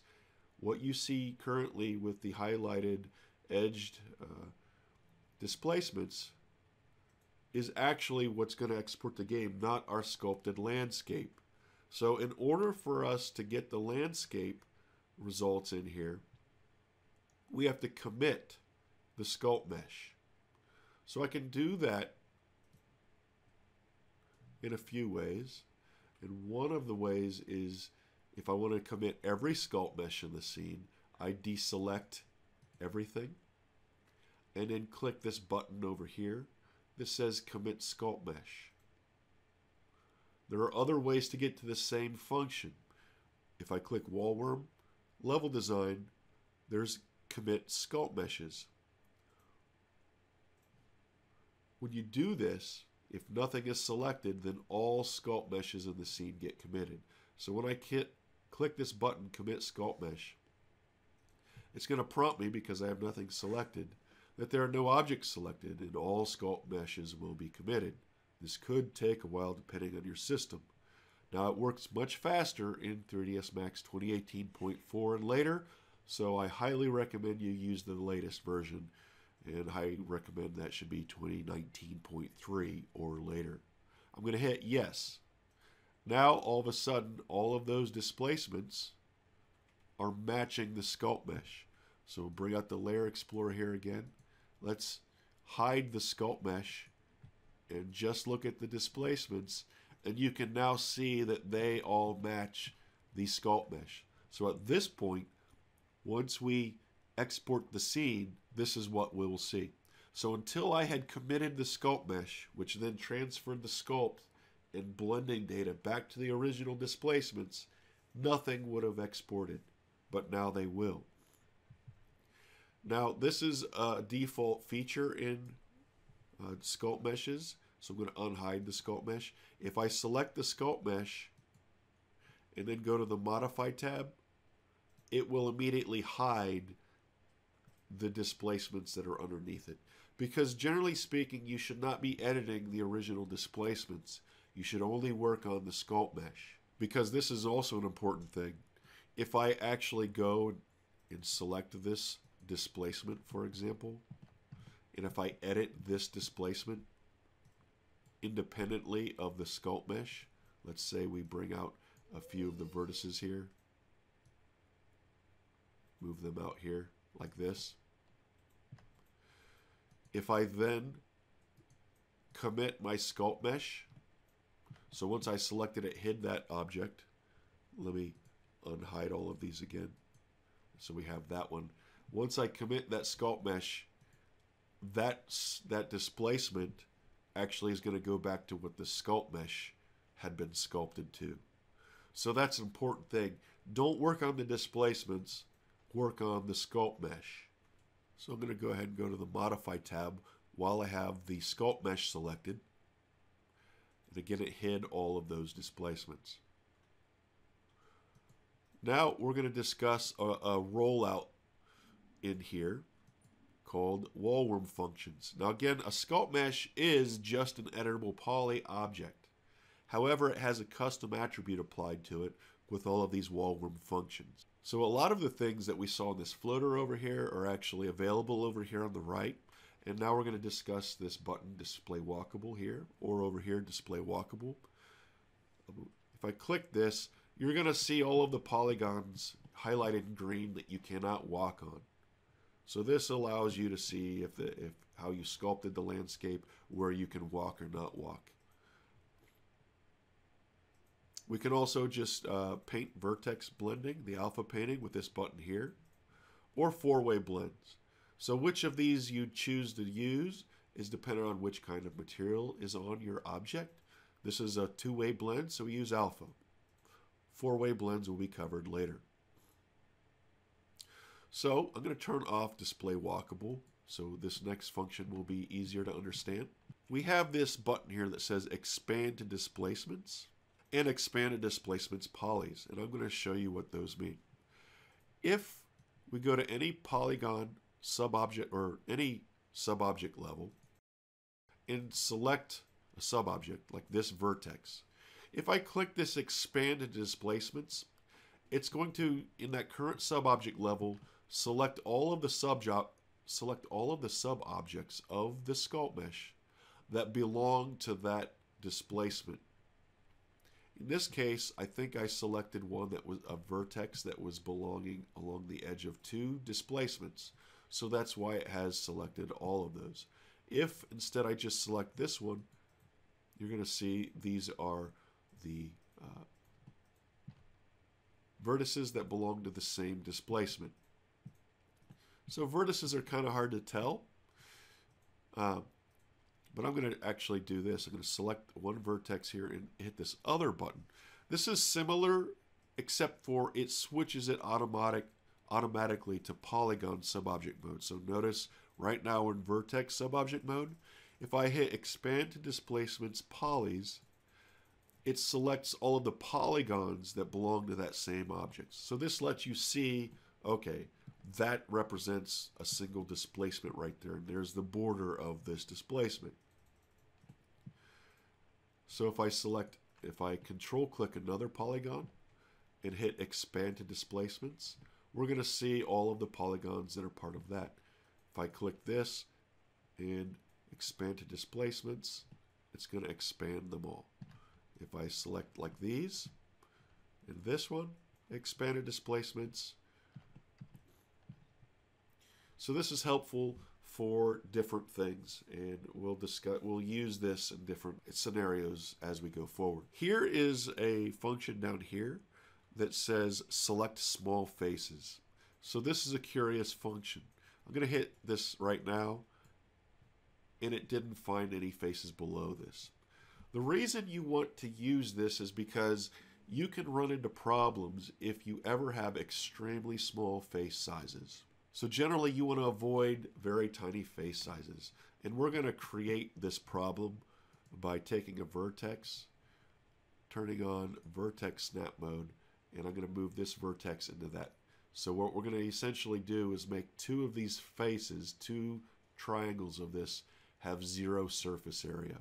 what you see currently with the highlighted edged uh, displacements is actually what's going to export the game, not our sculpted landscape. So in order for us to get the landscape results in here, we have to commit the sculpt mesh. So I can do that in a few ways. And one of the ways is if I want to commit every sculpt mesh in the scene, I deselect everything and then click this button over here that says commit sculpt mesh. There are other ways to get to the same function. If I click Wallworm, level design, there's commit sculpt meshes. When you do this, if nothing is selected, then all sculpt meshes in the scene get committed. So when I click this button, Commit Sculpt Mesh, it's going to prompt me, because I have nothing selected, that there are no objects selected and all sculpt meshes will be committed. This could take a while depending on your system. Now it works much faster in 3ds Max 2018.4 and later, so I highly recommend you use the latest version and I recommend that should be 2019.3 or later. I'm going to hit yes. Now all of a sudden all of those displacements are matching the sculpt mesh. So bring out the layer explorer here again. Let's hide the sculpt mesh and just look at the displacements and you can now see that they all match the sculpt mesh. So at this point, once we export the scene, this is what we will see. So until I had committed the sculpt mesh, which then transferred the sculpt and blending data back to the original displacements, nothing would have exported, but now they will. Now this is a default feature in uh, sculpt meshes, so I'm going to unhide the sculpt mesh. If I select the sculpt mesh and then go to the modify tab, it will immediately hide the displacements that are underneath it. Because generally speaking, you should not be editing the original displacements. You should only work on the sculpt mesh. Because this is also an important thing. If I actually go and select this displacement, for example, and if I edit this displacement independently of the sculpt mesh. Let's say we bring out a few of the vertices here. Move them out here like this. If I then commit my sculpt mesh, so once I selected it, hid that object. Let me unhide all of these again. So we have that one. Once I commit that sculpt mesh, that, that displacement actually is going to go back to what the sculpt mesh had been sculpted to. So that's an important thing. Don't work on the displacements, work on the sculpt mesh. So I'm going to go ahead and go to the Modify tab while I have the sculpt mesh selected. And again, it hid all of those displacements. Now we're going to discuss a, a rollout in here called wallworm functions. Now again, a sculpt mesh is just an editable poly object. However, it has a custom attribute applied to it with all of these wallworm functions. So a lot of the things that we saw in this floater over here are actually available over here on the right. And now we're going to discuss this button display walkable here or over here display walkable. If I click this, you're going to see all of the polygons highlighted green that you cannot walk on. So this allows you to see if, the, if how you sculpted the landscape, where you can walk or not walk. We can also just uh, paint vertex blending, the alpha painting with this button here, or four-way blends. So which of these you choose to use is dependent on which kind of material is on your object. This is a two-way blend, so we use alpha. Four-way blends will be covered later. So I'm going to turn off display walkable so this next function will be easier to understand. We have this button here that says expand to displacements and expanded displacements polys and I'm going to show you what those mean. If we go to any polygon subobject or any subobject level and select a subobject like this vertex, if I click this expanded displacements, it's going to, in that current subobject level, select all of the subjob select all of the sub-objects of the sculpt mesh that belong to that displacement. In this case, I think I selected one that was a vertex that was belonging along the edge of two displacements. So that's why it has selected all of those. If instead I just select this one, you're going to see these are the uh, vertices that belong to the same displacement. So vertices are kind of hard to tell. Uh, but I'm going to actually do this. I'm going to select one vertex here and hit this other button. This is similar except for it switches it automatic automatically to polygon subobject mode. So notice right now in vertex subobject mode. If I hit expand to displacements polys, it selects all of the polygons that belong to that same object. So this lets you see, okay, that represents a single displacement right there. And there's the border of this displacement. So if I select, if I control click another polygon and hit expand to displacements, we're going to see all of the polygons that are part of that. If I click this and expand to displacements, it's going to expand them all. If I select like these, and this one, expanded displacements. So this is helpful for different things and we'll discuss we'll use this in different scenarios as we go forward. Here is a function down here that says select small faces. So this is a curious function. I'm going to hit this right now and it didn't find any faces below this. The reason you want to use this is because you can run into problems if you ever have extremely small face sizes. So generally you want to avoid very tiny face sizes. And we're going to create this problem by taking a vertex, turning on vertex snap mode, and I'm going to move this vertex into that. So what we're going to essentially do is make two of these faces, two triangles of this, have zero surface area.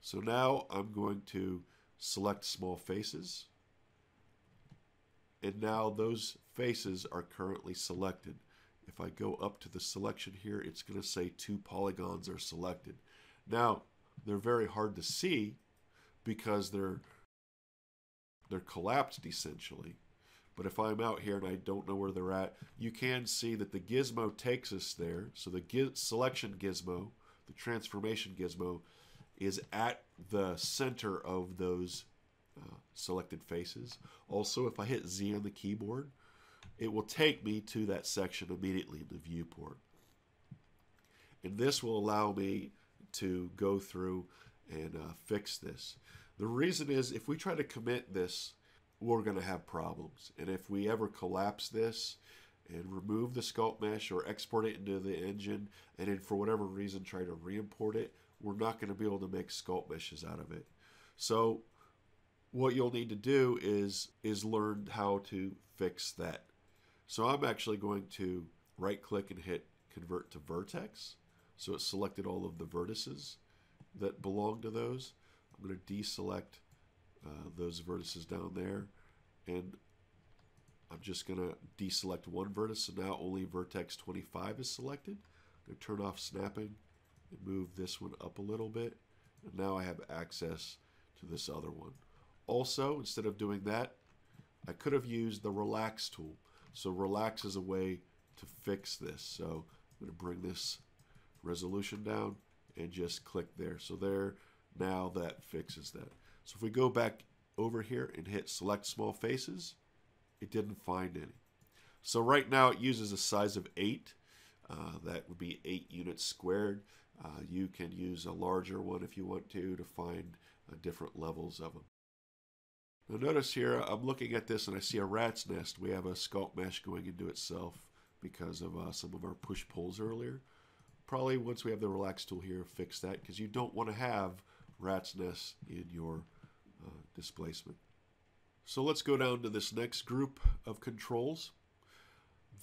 So now I'm going to select small faces. And now those faces are currently selected. If I go up to the selection here, it's going to say two polygons are selected. Now, they're very hard to see because they're they're collapsed essentially. But if I'm out here and I don't know where they're at, you can see that the gizmo takes us there. So the giz selection gizmo, the transformation gizmo, is at the center of those uh, selected faces. Also, if I hit Z on the keyboard, it will take me to that section immediately in the viewport. And this will allow me to go through and uh, fix this. The reason is if we try to commit this, we're going to have problems. And if we ever collapse this and remove the sculpt mesh or export it into the engine and then for whatever reason try to re-import it, we're not going to be able to make sculpt meshes out of it. So what you'll need to do is is learn how to fix that. So I'm actually going to right click and hit convert to vertex. So it selected all of the vertices that belong to those. I'm going to deselect uh, those vertices down there and I'm just going to deselect one vertex so now only vertex 25 is selected. I'm going to turn off snapping and move this one up a little bit and now I have access to this other one. Also, instead of doing that, I could have used the relax tool. So relax is a way to fix this. So I'm going to bring this resolution down and just click there. So there, now that fixes that. So if we go back over here and hit select small faces, it didn't find any. So right now it uses a size of 8. Uh, that would be 8 units squared. Uh, you can use a larger one if you want to to find uh, different levels of them. Now notice here, I'm looking at this and I see a rat's nest. We have a sculpt mesh going into itself because of uh, some of our push pulls earlier. Probably once we have the relax tool here, fix that because you don't want to have rat's nests in your uh, displacement. So let's go down to this next group of controls.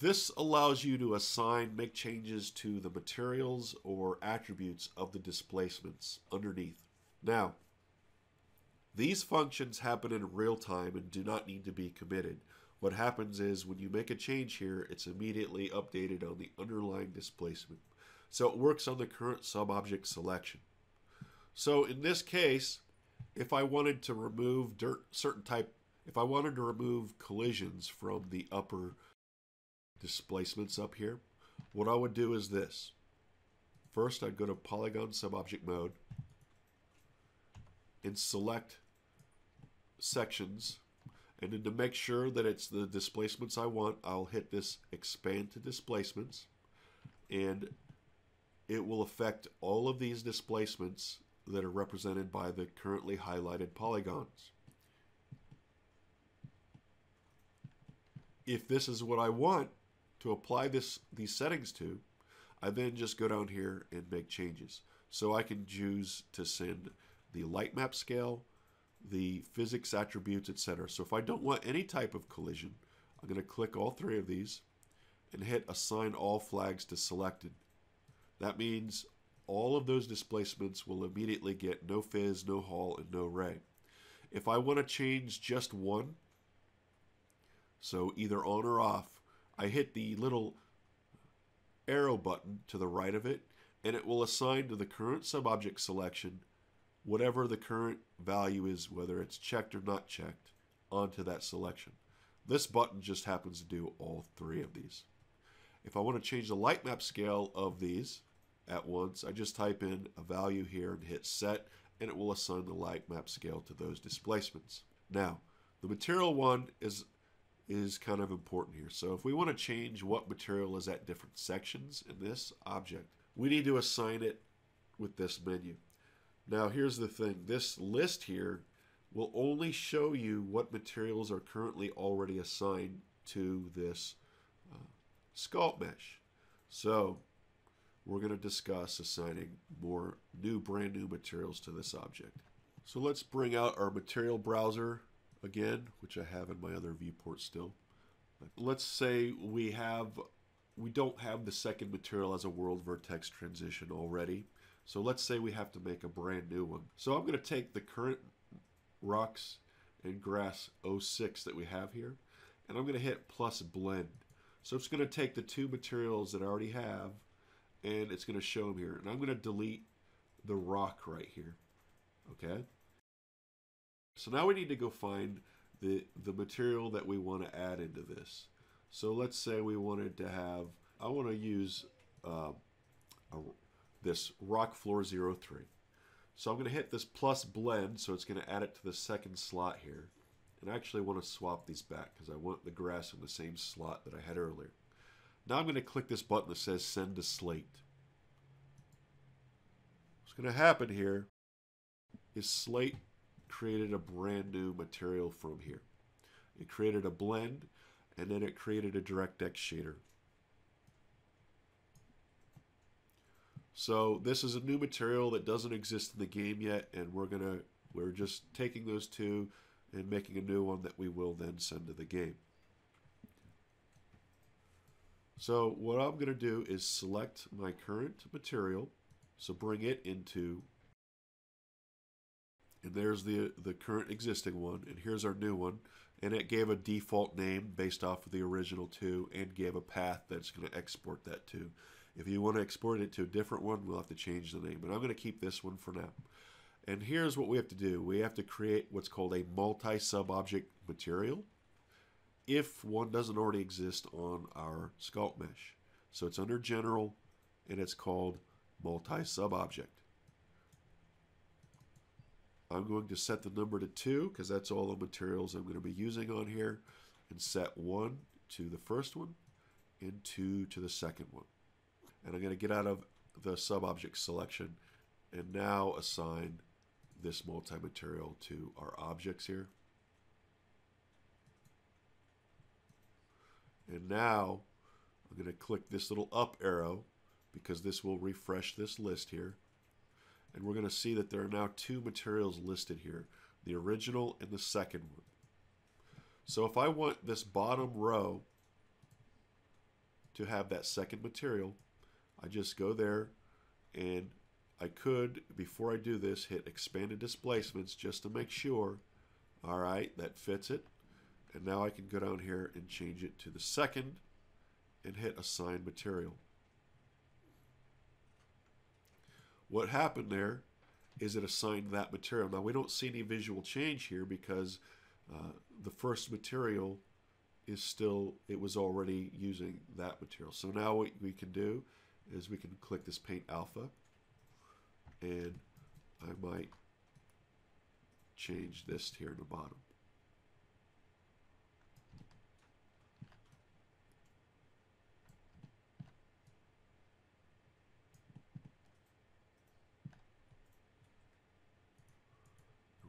This allows you to assign, make changes to the materials or attributes of the displacements underneath. Now, these functions happen in real time and do not need to be committed. What happens is when you make a change here, it's immediately updated on the underlying displacement. So it works on the current subobject selection. So in this case, if I wanted to remove dirt, certain type, if I wanted to remove collisions from the upper displacements up here, what I would do is this. First, I'd go to polygon subobject mode and select sections and then to make sure that it's the displacements I want I'll hit this expand to displacements and it will affect all of these displacements that are represented by the currently highlighted polygons. If this is what I want to apply this these settings to, I then just go down here and make changes. So I can choose to send the light map scale, the physics attributes, etc. So if I don't want any type of collision, I'm going to click all three of these and hit assign all flags to selected. That means all of those displacements will immediately get no phys, no Hull, and no ray. If I want to change just one, so either on or off, I hit the little arrow button to the right of it, and it will assign to the current subobject selection whatever the current value is, whether it's checked or not checked, onto that selection. This button just happens to do all three of these. If I want to change the light map scale of these at once, I just type in a value here and hit set, and it will assign the light map scale to those displacements. Now, the material one is is kind of important here. So if we want to change what material is at different sections in this object, we need to assign it with this menu. Now here's the thing, this list here will only show you what materials are currently already assigned to this uh, sculpt mesh. So we're going to discuss assigning more new, brand new materials to this object. So let's bring out our material browser again, which I have in my other viewport still. Let's say we have we don't have the second material as a world vertex transition already. So let's say we have to make a brand new one. So I'm going to take the current rocks and grass 06 that we have here, and I'm going to hit plus blend. So it's going to take the two materials that I already have, and it's going to show them here. And I'm going to delete the rock right here. Okay? So now we need to go find the, the material that we want to add into this. So let's say we wanted to have, I want to use uh, a, this rock floor 03. So I'm going to hit this plus blend, so it's going to add it to the second slot here. And I actually want to swap these back because I want the grass in the same slot that I had earlier. Now I'm going to click this button that says send to slate. What's going to happen here is slate created a brand new material from here. It created a blend and then it created a DirectX shader. So this is a new material that doesn't exist in the game yet and we're gonna we're just taking those two and making a new one that we will then send to the game. So what I'm going to do is select my current material. So bring it into, and there's the, the current existing one, and here's our new one. And it gave a default name based off of the original two and gave a path that's going to export that to. If you want to export it to a different one, we'll have to change the name. But I'm going to keep this one for now. And here's what we have to do. We have to create what's called a multi-sub-object material if one doesn't already exist on our sculpt mesh. So it's under general and it's called multi-sub-object. I'm going to set the number to 2 because that's all the materials I'm going to be using on here and set 1 to the first one and 2 to the second one. And I'm going to get out of the sub-object selection and now assign this multi-material to our objects here. And now I'm going to click this little up arrow because this will refresh this list here. And we're going to see that there are now two materials listed here, the original and the second one. So if I want this bottom row to have that second material, I just go there and I could, before I do this, hit expanded displacements just to make sure. All right, that fits it. And now I can go down here and change it to the second and hit assign material. What happened there is it assigned that material. Now we don't see any visual change here because uh, the first material is still, it was already using that material. So now what we can do is we can click this paint alpha and I might change this here in the bottom.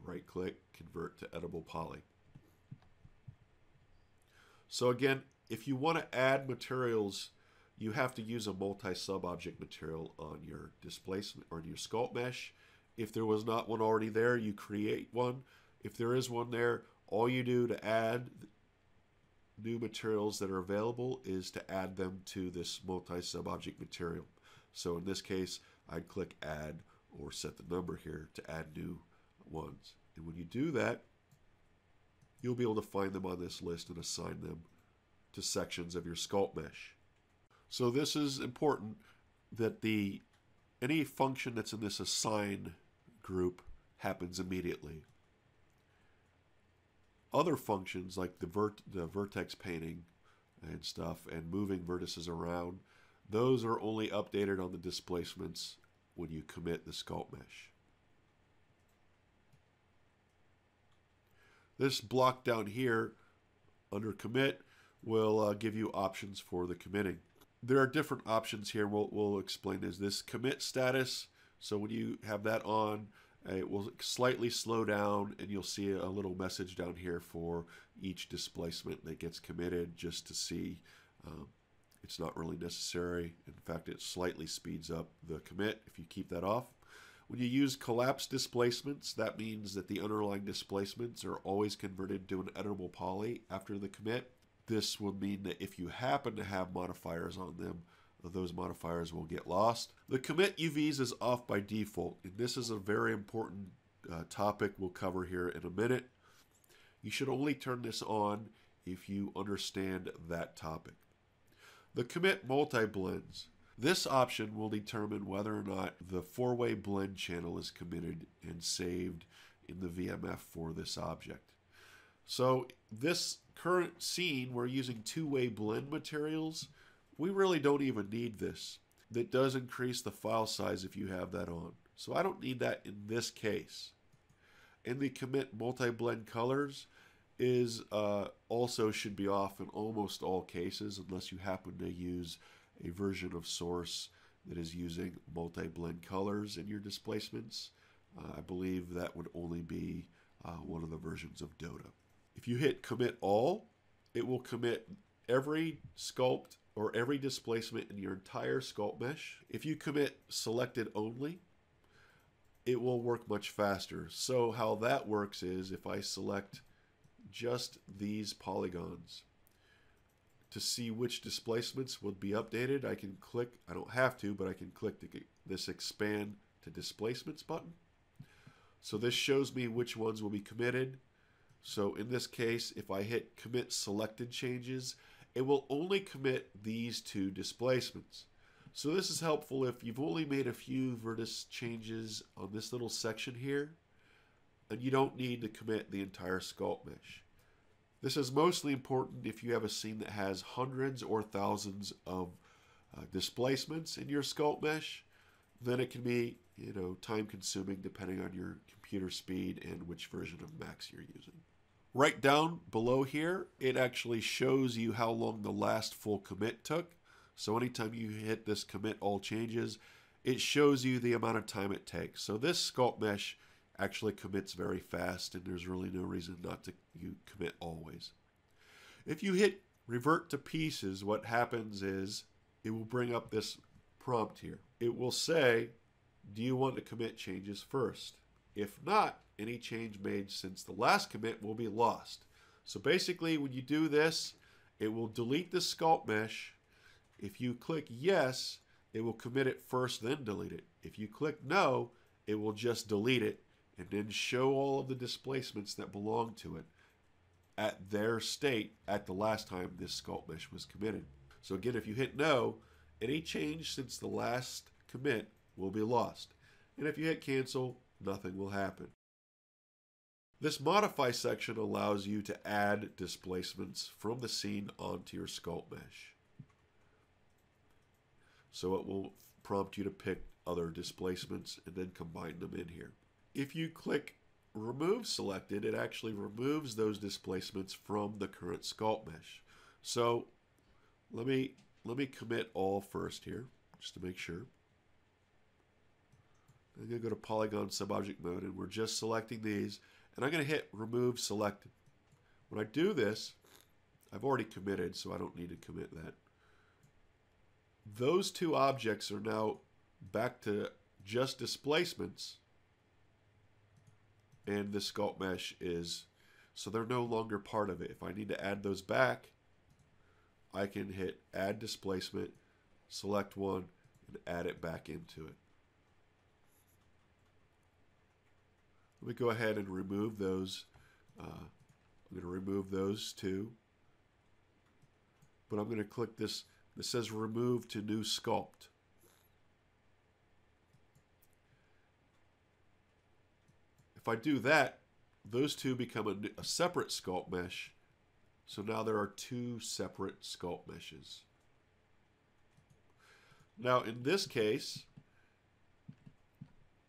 Right click, convert to editable poly. So again, if you want to add materials you have to use a multi-sub-object material on your displacement or your sculpt mesh. If there was not one already there, you create one. If there is one there, all you do to add new materials that are available is to add them to this multi-sub-object material. So in this case, I'd click add or set the number here to add new ones. And when you do that, you'll be able to find them on this list and assign them to sections of your sculpt mesh. So this is important that the any function that's in this assign group happens immediately. Other functions like the, vert, the vertex painting and stuff and moving vertices around, those are only updated on the displacements when you commit the sculpt mesh. This block down here under commit will uh, give you options for the committing there are different options here. We'll, we'll explain is this commit status. So when you have that on, it will slightly slow down and you'll see a little message down here for each displacement that gets committed just to see um, it's not really necessary. In fact, it slightly speeds up the commit if you keep that off. When you use collapse displacements, that means that the underlying displacements are always converted to an editable poly after the commit. This will mean that if you happen to have modifiers on them, those modifiers will get lost. The commit UVs is off by default, and this is a very important uh, topic we'll cover here in a minute. You should only turn this on if you understand that topic. The commit multi-blends. This option will determine whether or not the four-way blend channel is committed and saved in the VMF for this object. So this current scene, we're using two-way blend materials. We really don't even need this. That does increase the file size if you have that on. So I don't need that in this case. In the commit multi-blend colors is uh, also should be off in almost all cases unless you happen to use a version of source that is using multi-blend colors in your displacements. Uh, I believe that would only be uh, one of the versions of Dota. If you hit commit all, it will commit every sculpt or every displacement in your entire sculpt mesh. If you commit selected only, it will work much faster. So how that works is if I select just these polygons, to see which displacements will be updated, I can click, I don't have to, but I can click this expand to displacements button. So this shows me which ones will be committed. So in this case, if I hit commit selected changes, it will only commit these two displacements. So this is helpful if you've only made a few vertex changes on this little section here, and you don't need to commit the entire sculpt mesh. This is mostly important if you have a scene that has hundreds or thousands of uh, displacements in your sculpt mesh, then it can be you know time consuming depending on your computer speed and which version of Max you're using. Right down below here, it actually shows you how long the last full commit took. So anytime you hit this commit all changes, it shows you the amount of time it takes. So this sculpt mesh actually commits very fast and there's really no reason not to you commit always. If you hit revert to pieces, what happens is it will bring up this prompt here. It will say, do you want to commit changes first? If not, any change made since the last commit will be lost. So basically when you do this, it will delete the sculpt mesh. If you click yes, it will commit it first, then delete it. If you click no, it will just delete it and then show all of the displacements that belong to it at their state at the last time this sculpt mesh was committed. So again, if you hit no, any change since the last commit will be lost. And if you hit cancel, nothing will happen. This modify section allows you to add displacements from the scene onto your sculpt mesh. So it will prompt you to pick other displacements and then combine them in here if you click remove selected, it actually removes those displacements from the current sculpt mesh. So let me let me commit all first here, just to make sure. I'm going to go to polygon subobject mode and we're just selecting these and I'm going to hit remove selected. When I do this, I've already committed so I don't need to commit that. Those two objects are now back to just displacements and the sculpt mesh is so they're no longer part of it. If I need to add those back, I can hit add displacement, select one, and add it back into it. Let me go ahead and remove those. Uh, I'm going to remove those two. But I'm going to click this. This says remove to new sculpt. If I do that, those two become a, a separate sculpt mesh. So now there are two separate sculpt meshes. Now in this case,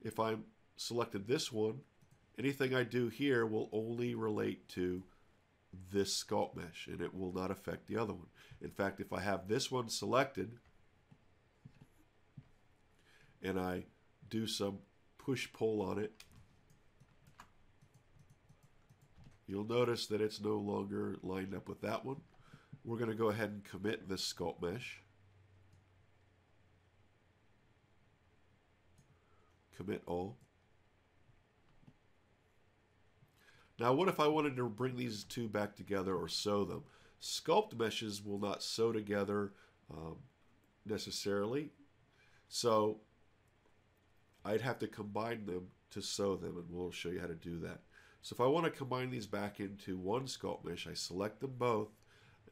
if I selected this one, anything I do here will only relate to this sculpt mesh and it will not affect the other one. In fact, if I have this one selected and I do some push pull on it You'll notice that it's no longer lined up with that one. We're going to go ahead and commit this sculpt mesh. Commit all. Now what if I wanted to bring these two back together or sew them? Sculpt meshes will not sew together um, necessarily. So I'd have to combine them to sew them and we'll show you how to do that. So if I want to combine these back into one sculpt mesh, I select them both.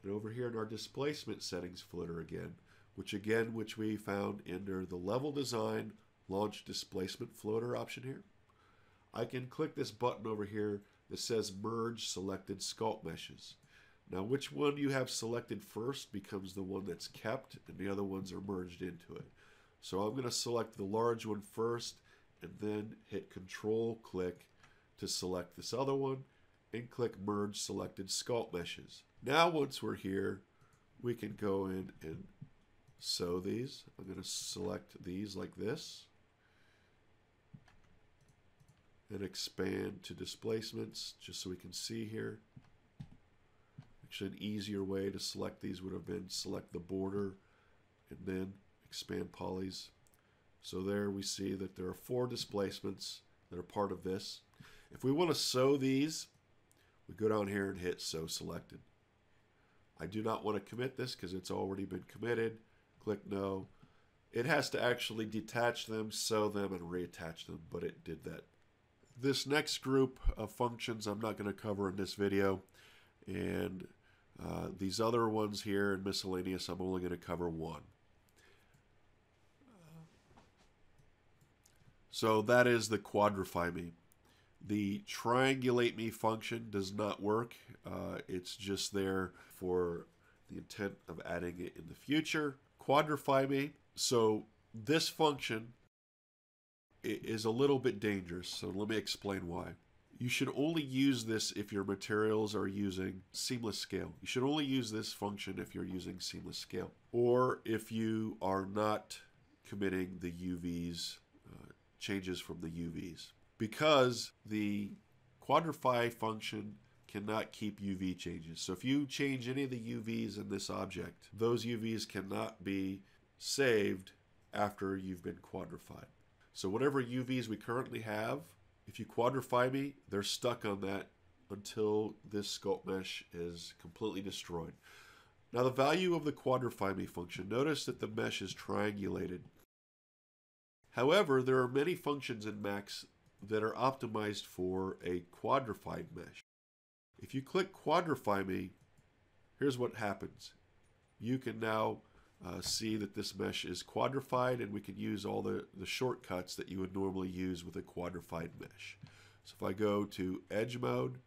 And over here in our displacement settings floater again, which again, which we found under the level design launch displacement floater option here. I can click this button over here that says merge selected sculpt meshes. Now which one you have selected first becomes the one that's kept and the other ones are merged into it. So I'm going to select the large one first and then hit control click to select this other one and click merge selected sculpt meshes. Now once we're here we can go in and sew these. I'm going to select these like this and expand to displacements just so we can see here. Actually, an easier way to select these would have been select the border and then expand polys. So there we see that there are four displacements that are part of this. If we want to sew these, we go down here and hit sew selected. I do not want to commit this because it's already been committed. Click no. It has to actually detach them, sew them, and reattach them, but it did that. This next group of functions I'm not going to cover in this video, and uh, these other ones here in miscellaneous, I'm only going to cover one. So that is the quadrify me. The triangulate me function does not work. Uh, it's just there for the intent of adding it in the future. Quadrify me. So this function is a little bit dangerous. So let me explain why. You should only use this if your materials are using seamless scale. You should only use this function if you're using seamless scale or if you are not committing the UVs, uh, changes from the UVs. Because the quadrify function cannot keep UV changes. So if you change any of the UVs in this object, those UVs cannot be saved after you've been quadrified. So whatever UVs we currently have, if you quadrify me, they're stuck on that until this sculpt mesh is completely destroyed. Now the value of the quadrify me function, notice that the mesh is triangulated. However, there are many functions in Max that are optimized for a quadrified mesh. If you click quadrify me, here's what happens. You can now uh, see that this mesh is quadrified and we can use all the, the shortcuts that you would normally use with a quadrified mesh. So if I go to edge mode,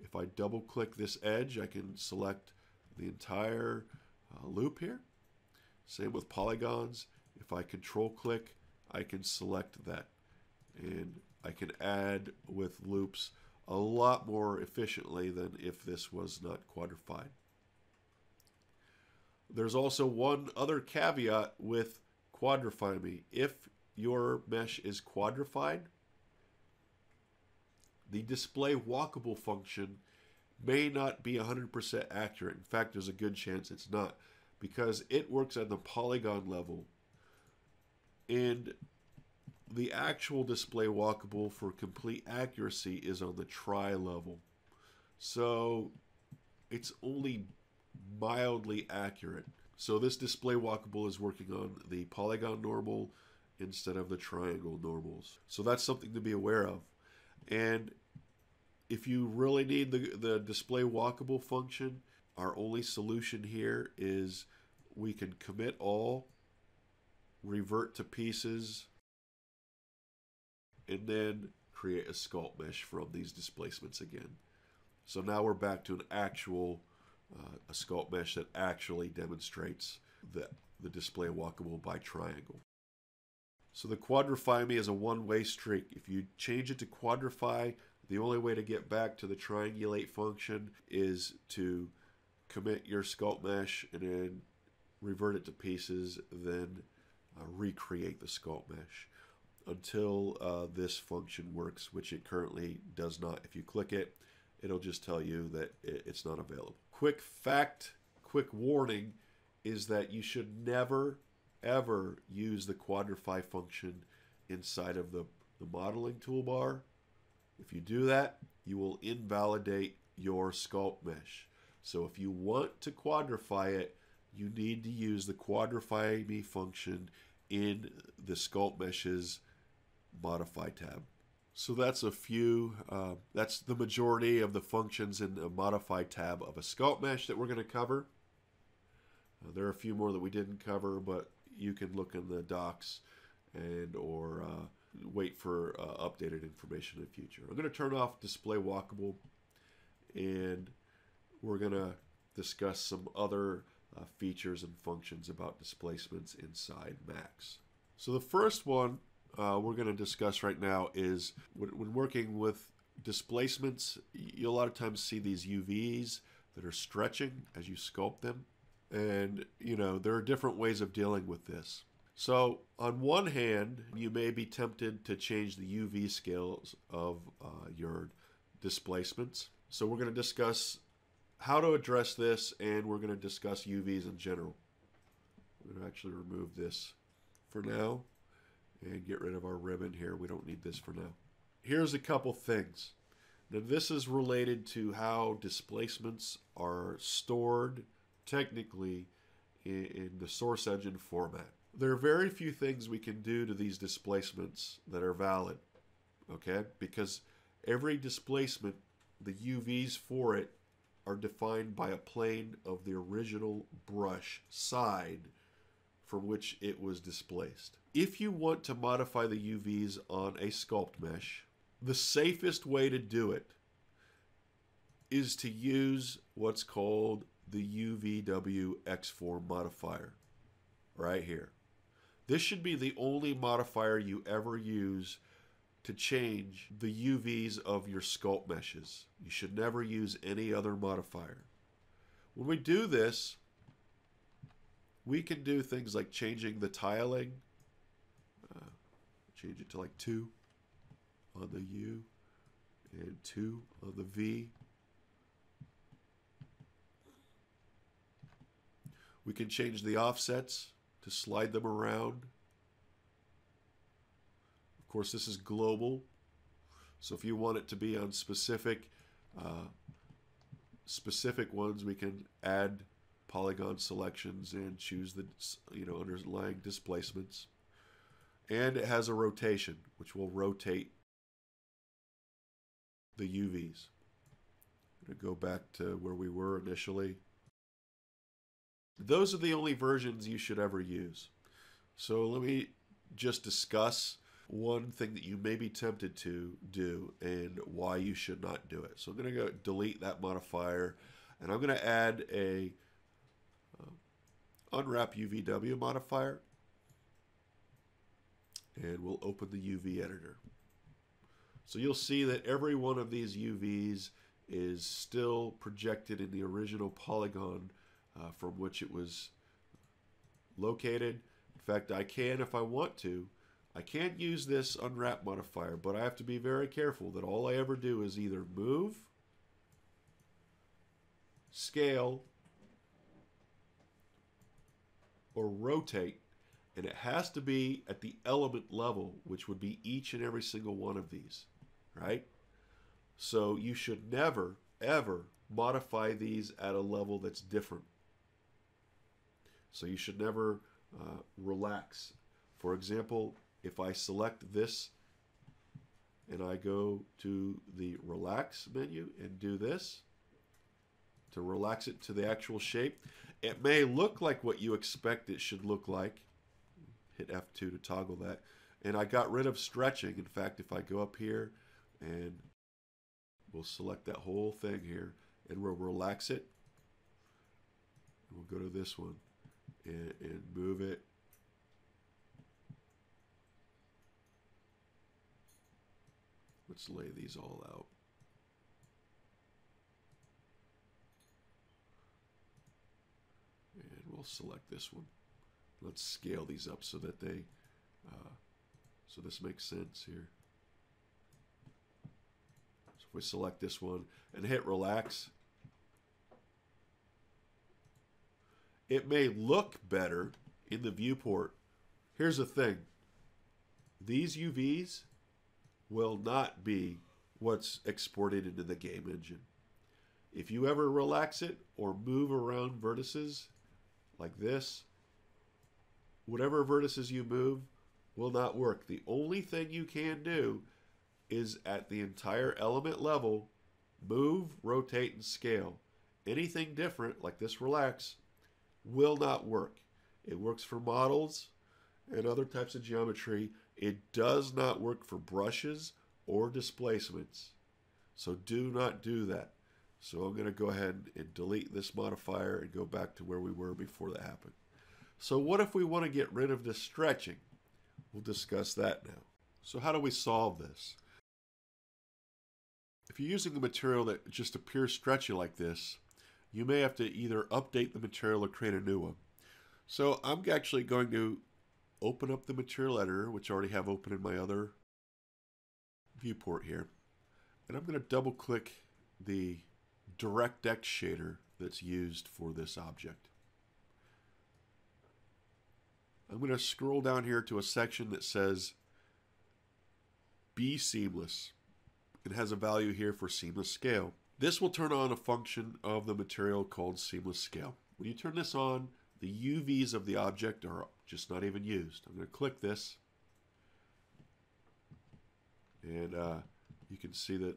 if I double click this edge, I can select the entire uh, loop here. Same with polygons. If I control click, I can select that. And I can add with loops a lot more efficiently than if this was not quadrified. There's also one other caveat with quadrify me. If your mesh is quadrified, the display walkable function may not be 100% accurate. In fact, there's a good chance it's not because it works at the polygon level. And the actual display walkable for complete accuracy is on the tri level. So it's only mildly accurate. So this display walkable is working on the polygon normal instead of the triangle normals. So that's something to be aware of. And if you really need the, the display walkable function, our only solution here is we can commit all, revert to pieces, and then create a sculpt mesh from these displacements again. So now we're back to an actual uh, a sculpt mesh that actually demonstrates the, the display walkable by triangle. So the quadrify me is a one-way streak. If you change it to quadrify, the only way to get back to the triangulate function is to commit your sculpt mesh and then revert it to pieces, then uh, recreate the sculpt mesh until uh, this function works, which it currently does not. If you click it, it'll just tell you that it's not available. Quick fact, quick warning is that you should never ever use the quadrify function inside of the, the modeling toolbar. If you do that, you will invalidate your sculpt mesh. So if you want to quadrify it, you need to use the quadrify me function in the sculpt meshes modify tab. So that's a few, uh, that's the majority of the functions in the modify tab of a sculpt mesh that we're going to cover. Uh, there are a few more that we didn't cover, but you can look in the docs and or uh, wait for uh, updated information in the future. I'm going to turn off display walkable and we're going to discuss some other uh, features and functions about displacements inside Max. So the first one uh, we're going to discuss right now is when, when working with displacements, you a lot of times see these UVs that are stretching as you sculpt them. And, you know, there are different ways of dealing with this. So, on one hand, you may be tempted to change the UV scales of uh, your displacements. So, we're going to discuss how to address this and we're going to discuss UVs in general. I'm going to actually remove this for now and get rid of our ribbon here. We don't need this for now. Here's a couple things. Now, this is related to how displacements are stored technically in, in the source engine format. There are very few things we can do to these displacements that are valid, okay? Because every displacement, the UVs for it are defined by a plane of the original brush side from which it was displaced. If you want to modify the UVs on a sculpt mesh, the safest way to do it is to use what's called the UVW X-Form modifier right here. This should be the only modifier you ever use to change the UVs of your sculpt meshes. You should never use any other modifier. When we do this, we can do things like changing the tiling, uh, change it to like 2 on the U and 2 on the V. We can change the offsets to slide them around. Of course, this is global. So if you want it to be on specific uh, specific ones, we can add polygon selections and choose the you know underlying displacements. And it has a rotation, which will rotate the UVs. To go back to where we were initially. Those are the only versions you should ever use. So let me just discuss one thing that you may be tempted to do and why you should not do it. So I'm going to go delete that modifier and I'm going to add a unwrap UVW modifier and we'll open the UV editor. So you'll see that every one of these UVs is still projected in the original polygon uh, from which it was located. In fact, I can, if I want to, I can't use this unwrap modifier, but I have to be very careful that all I ever do is either move, scale, or rotate, and it has to be at the element level, which would be each and every single one of these, right? So you should never, ever modify these at a level that's different. So you should never uh, relax. For example, if I select this and I go to the relax menu and do this to relax it to the actual shape, it may look like what you expect it should look like. Hit F2 to toggle that. And I got rid of stretching. In fact, if I go up here and we'll select that whole thing here and we'll relax it, we'll go to this one and, and move it Let's lay these all out. And we'll select this one. Let's scale these up so that they, uh, so this makes sense here. So if we select this one and hit relax, it may look better in the viewport. Here's the thing. These UVs will not be what's exported into the game engine. If you ever relax it or move around vertices like this, whatever vertices you move will not work. The only thing you can do is at the entire element level, move, rotate, and scale. Anything different, like this relax, will not work. It works for models and other types of geometry. It does not work for brushes or displacements. So do not do that. So I'm going to go ahead and delete this modifier and go back to where we were before that happened. So what if we want to get rid of this stretching? We'll discuss that now. So how do we solve this? If you're using a material that just appears stretchy like this, you may have to either update the material or create a new one. So I'm actually going to open up the material editor, which I already have open in my other viewport here. And I'm going to double click the DirectX shader that's used for this object. I'm going to scroll down here to a section that says Be Seamless. It has a value here for seamless scale. This will turn on a function of the material called seamless scale. When you turn this on, the UVs of the object are just not even used. I'm going to click this and uh, you can see that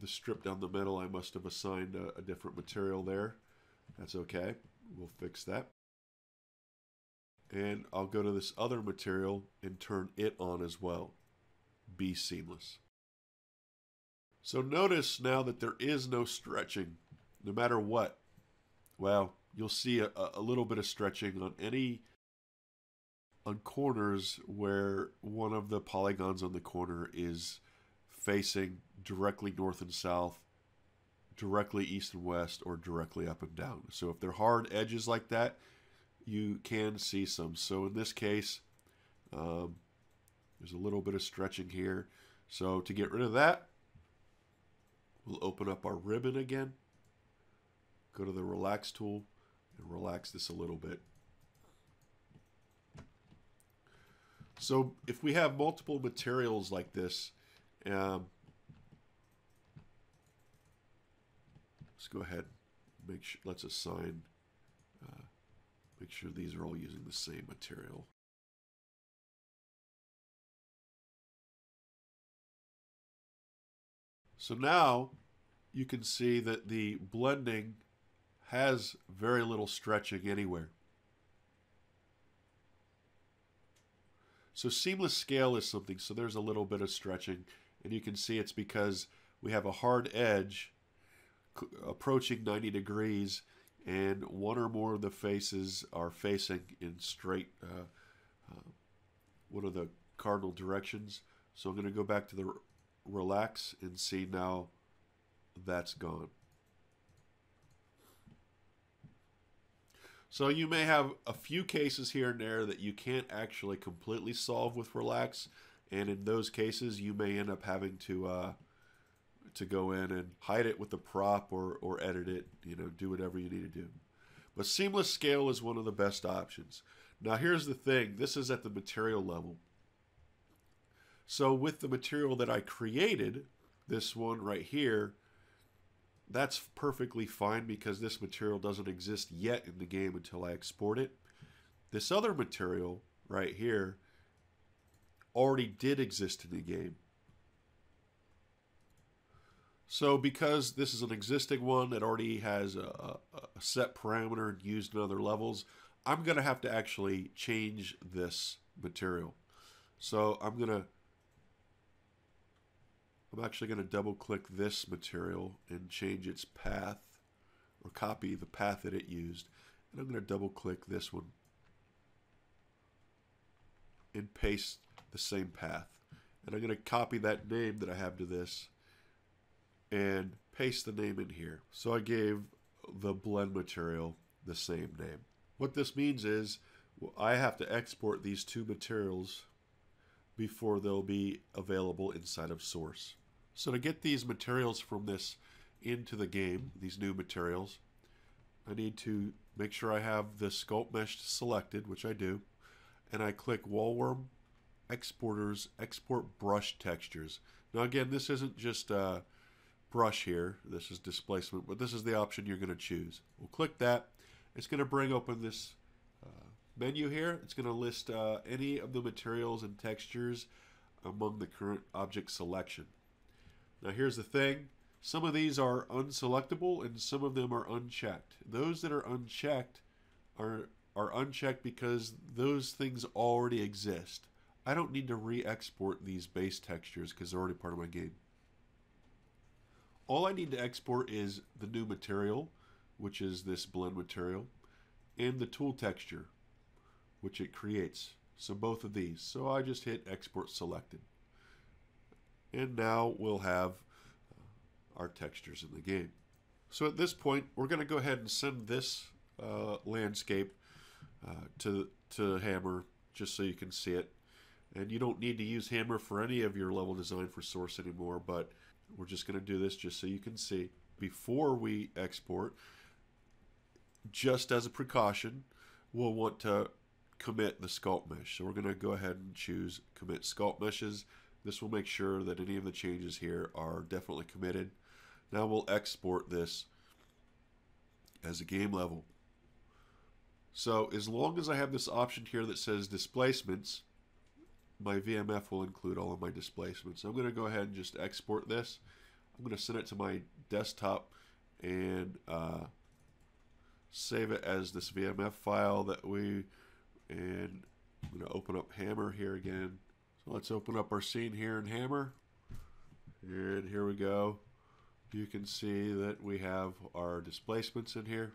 the strip down the middle I must have assigned a, a different material there. That's okay. We'll fix that. And I'll go to this other material and turn it on as well. Be seamless. So notice now that there is no stretching, no matter what. Well, you'll see a, a little bit of stretching on any on corners where one of the polygons on the corner is facing directly north and south, directly east and west, or directly up and down. So if they're hard edges like that, you can see some. So in this case, um, there's a little bit of stretching here. So to get rid of that, we'll open up our ribbon again, go to the relax tool, and relax this a little bit. So if we have multiple materials like this, um, let's go ahead. Make sure. Let's assign. Uh, make sure these are all using the same material. So now you can see that the blending has very little stretching anywhere. So seamless scale is something, so there's a little bit of stretching, and you can see it's because we have a hard edge approaching 90 degrees, and one or more of the faces are facing in straight, uh, uh, what are the cardinal directions? So I'm going to go back to the relax and see now that's gone. So you may have a few cases here and there that you can't actually completely solve with relax, and in those cases you may end up having to uh, to go in and hide it with a prop or or edit it. You know, do whatever you need to do. But seamless scale is one of the best options. Now here's the thing: this is at the material level. So with the material that I created, this one right here, that's perfectly fine because this material doesn't exist yet in the game until I export it. This other material right here already did exist in the game. So because this is an existing one that already has a, a set parameter used in other levels, I'm going to have to actually change this material. So I'm going to I'm actually going to double click this material and change its path or copy the path that it used. And I'm going to double click this one and paste the same path. And I'm going to copy that name that I have to this and paste the name in here. So I gave the blend material the same name. What this means is I have to export these two materials before they'll be available inside of source. So to get these materials from this into the game, these new materials, I need to make sure I have the sculpt mesh selected, which I do, and I click Wall Worm Exporters, Export Brush Textures. Now again, this isn't just a brush here, this is displacement, but this is the option you're going to choose. We'll click that. It's going to bring open this uh, menu here. It's going to list uh, any of the materials and textures among the current object selection. Now here's the thing. Some of these are unselectable and some of them are unchecked. Those that are unchecked are are unchecked because those things already exist. I don't need to re-export these base textures because they're already part of my game. All I need to export is the new material, which is this blend material, and the tool texture, which it creates. So both of these. So I just hit export selected. And now we'll have our textures in the game. So at this point, we're going to go ahead and send this uh, landscape uh, to, to Hammer just so you can see it. And you don't need to use Hammer for any of your level design for Source anymore, but we're just going to do this just so you can see. Before we export, just as a precaution, we'll want to commit the sculpt mesh. So we're going to go ahead and choose commit sculpt meshes. This will make sure that any of the changes here are definitely committed. Now we'll export this as a game level. So as long as I have this option here that says displacements, my VMF will include all of my displacements. I'm going to go ahead and just export this. I'm going to send it to my desktop and uh, save it as this VMF file that we, and I'm going to open up Hammer here again. So let's open up our scene here in Hammer. And here we go. You can see that we have our displacements in here.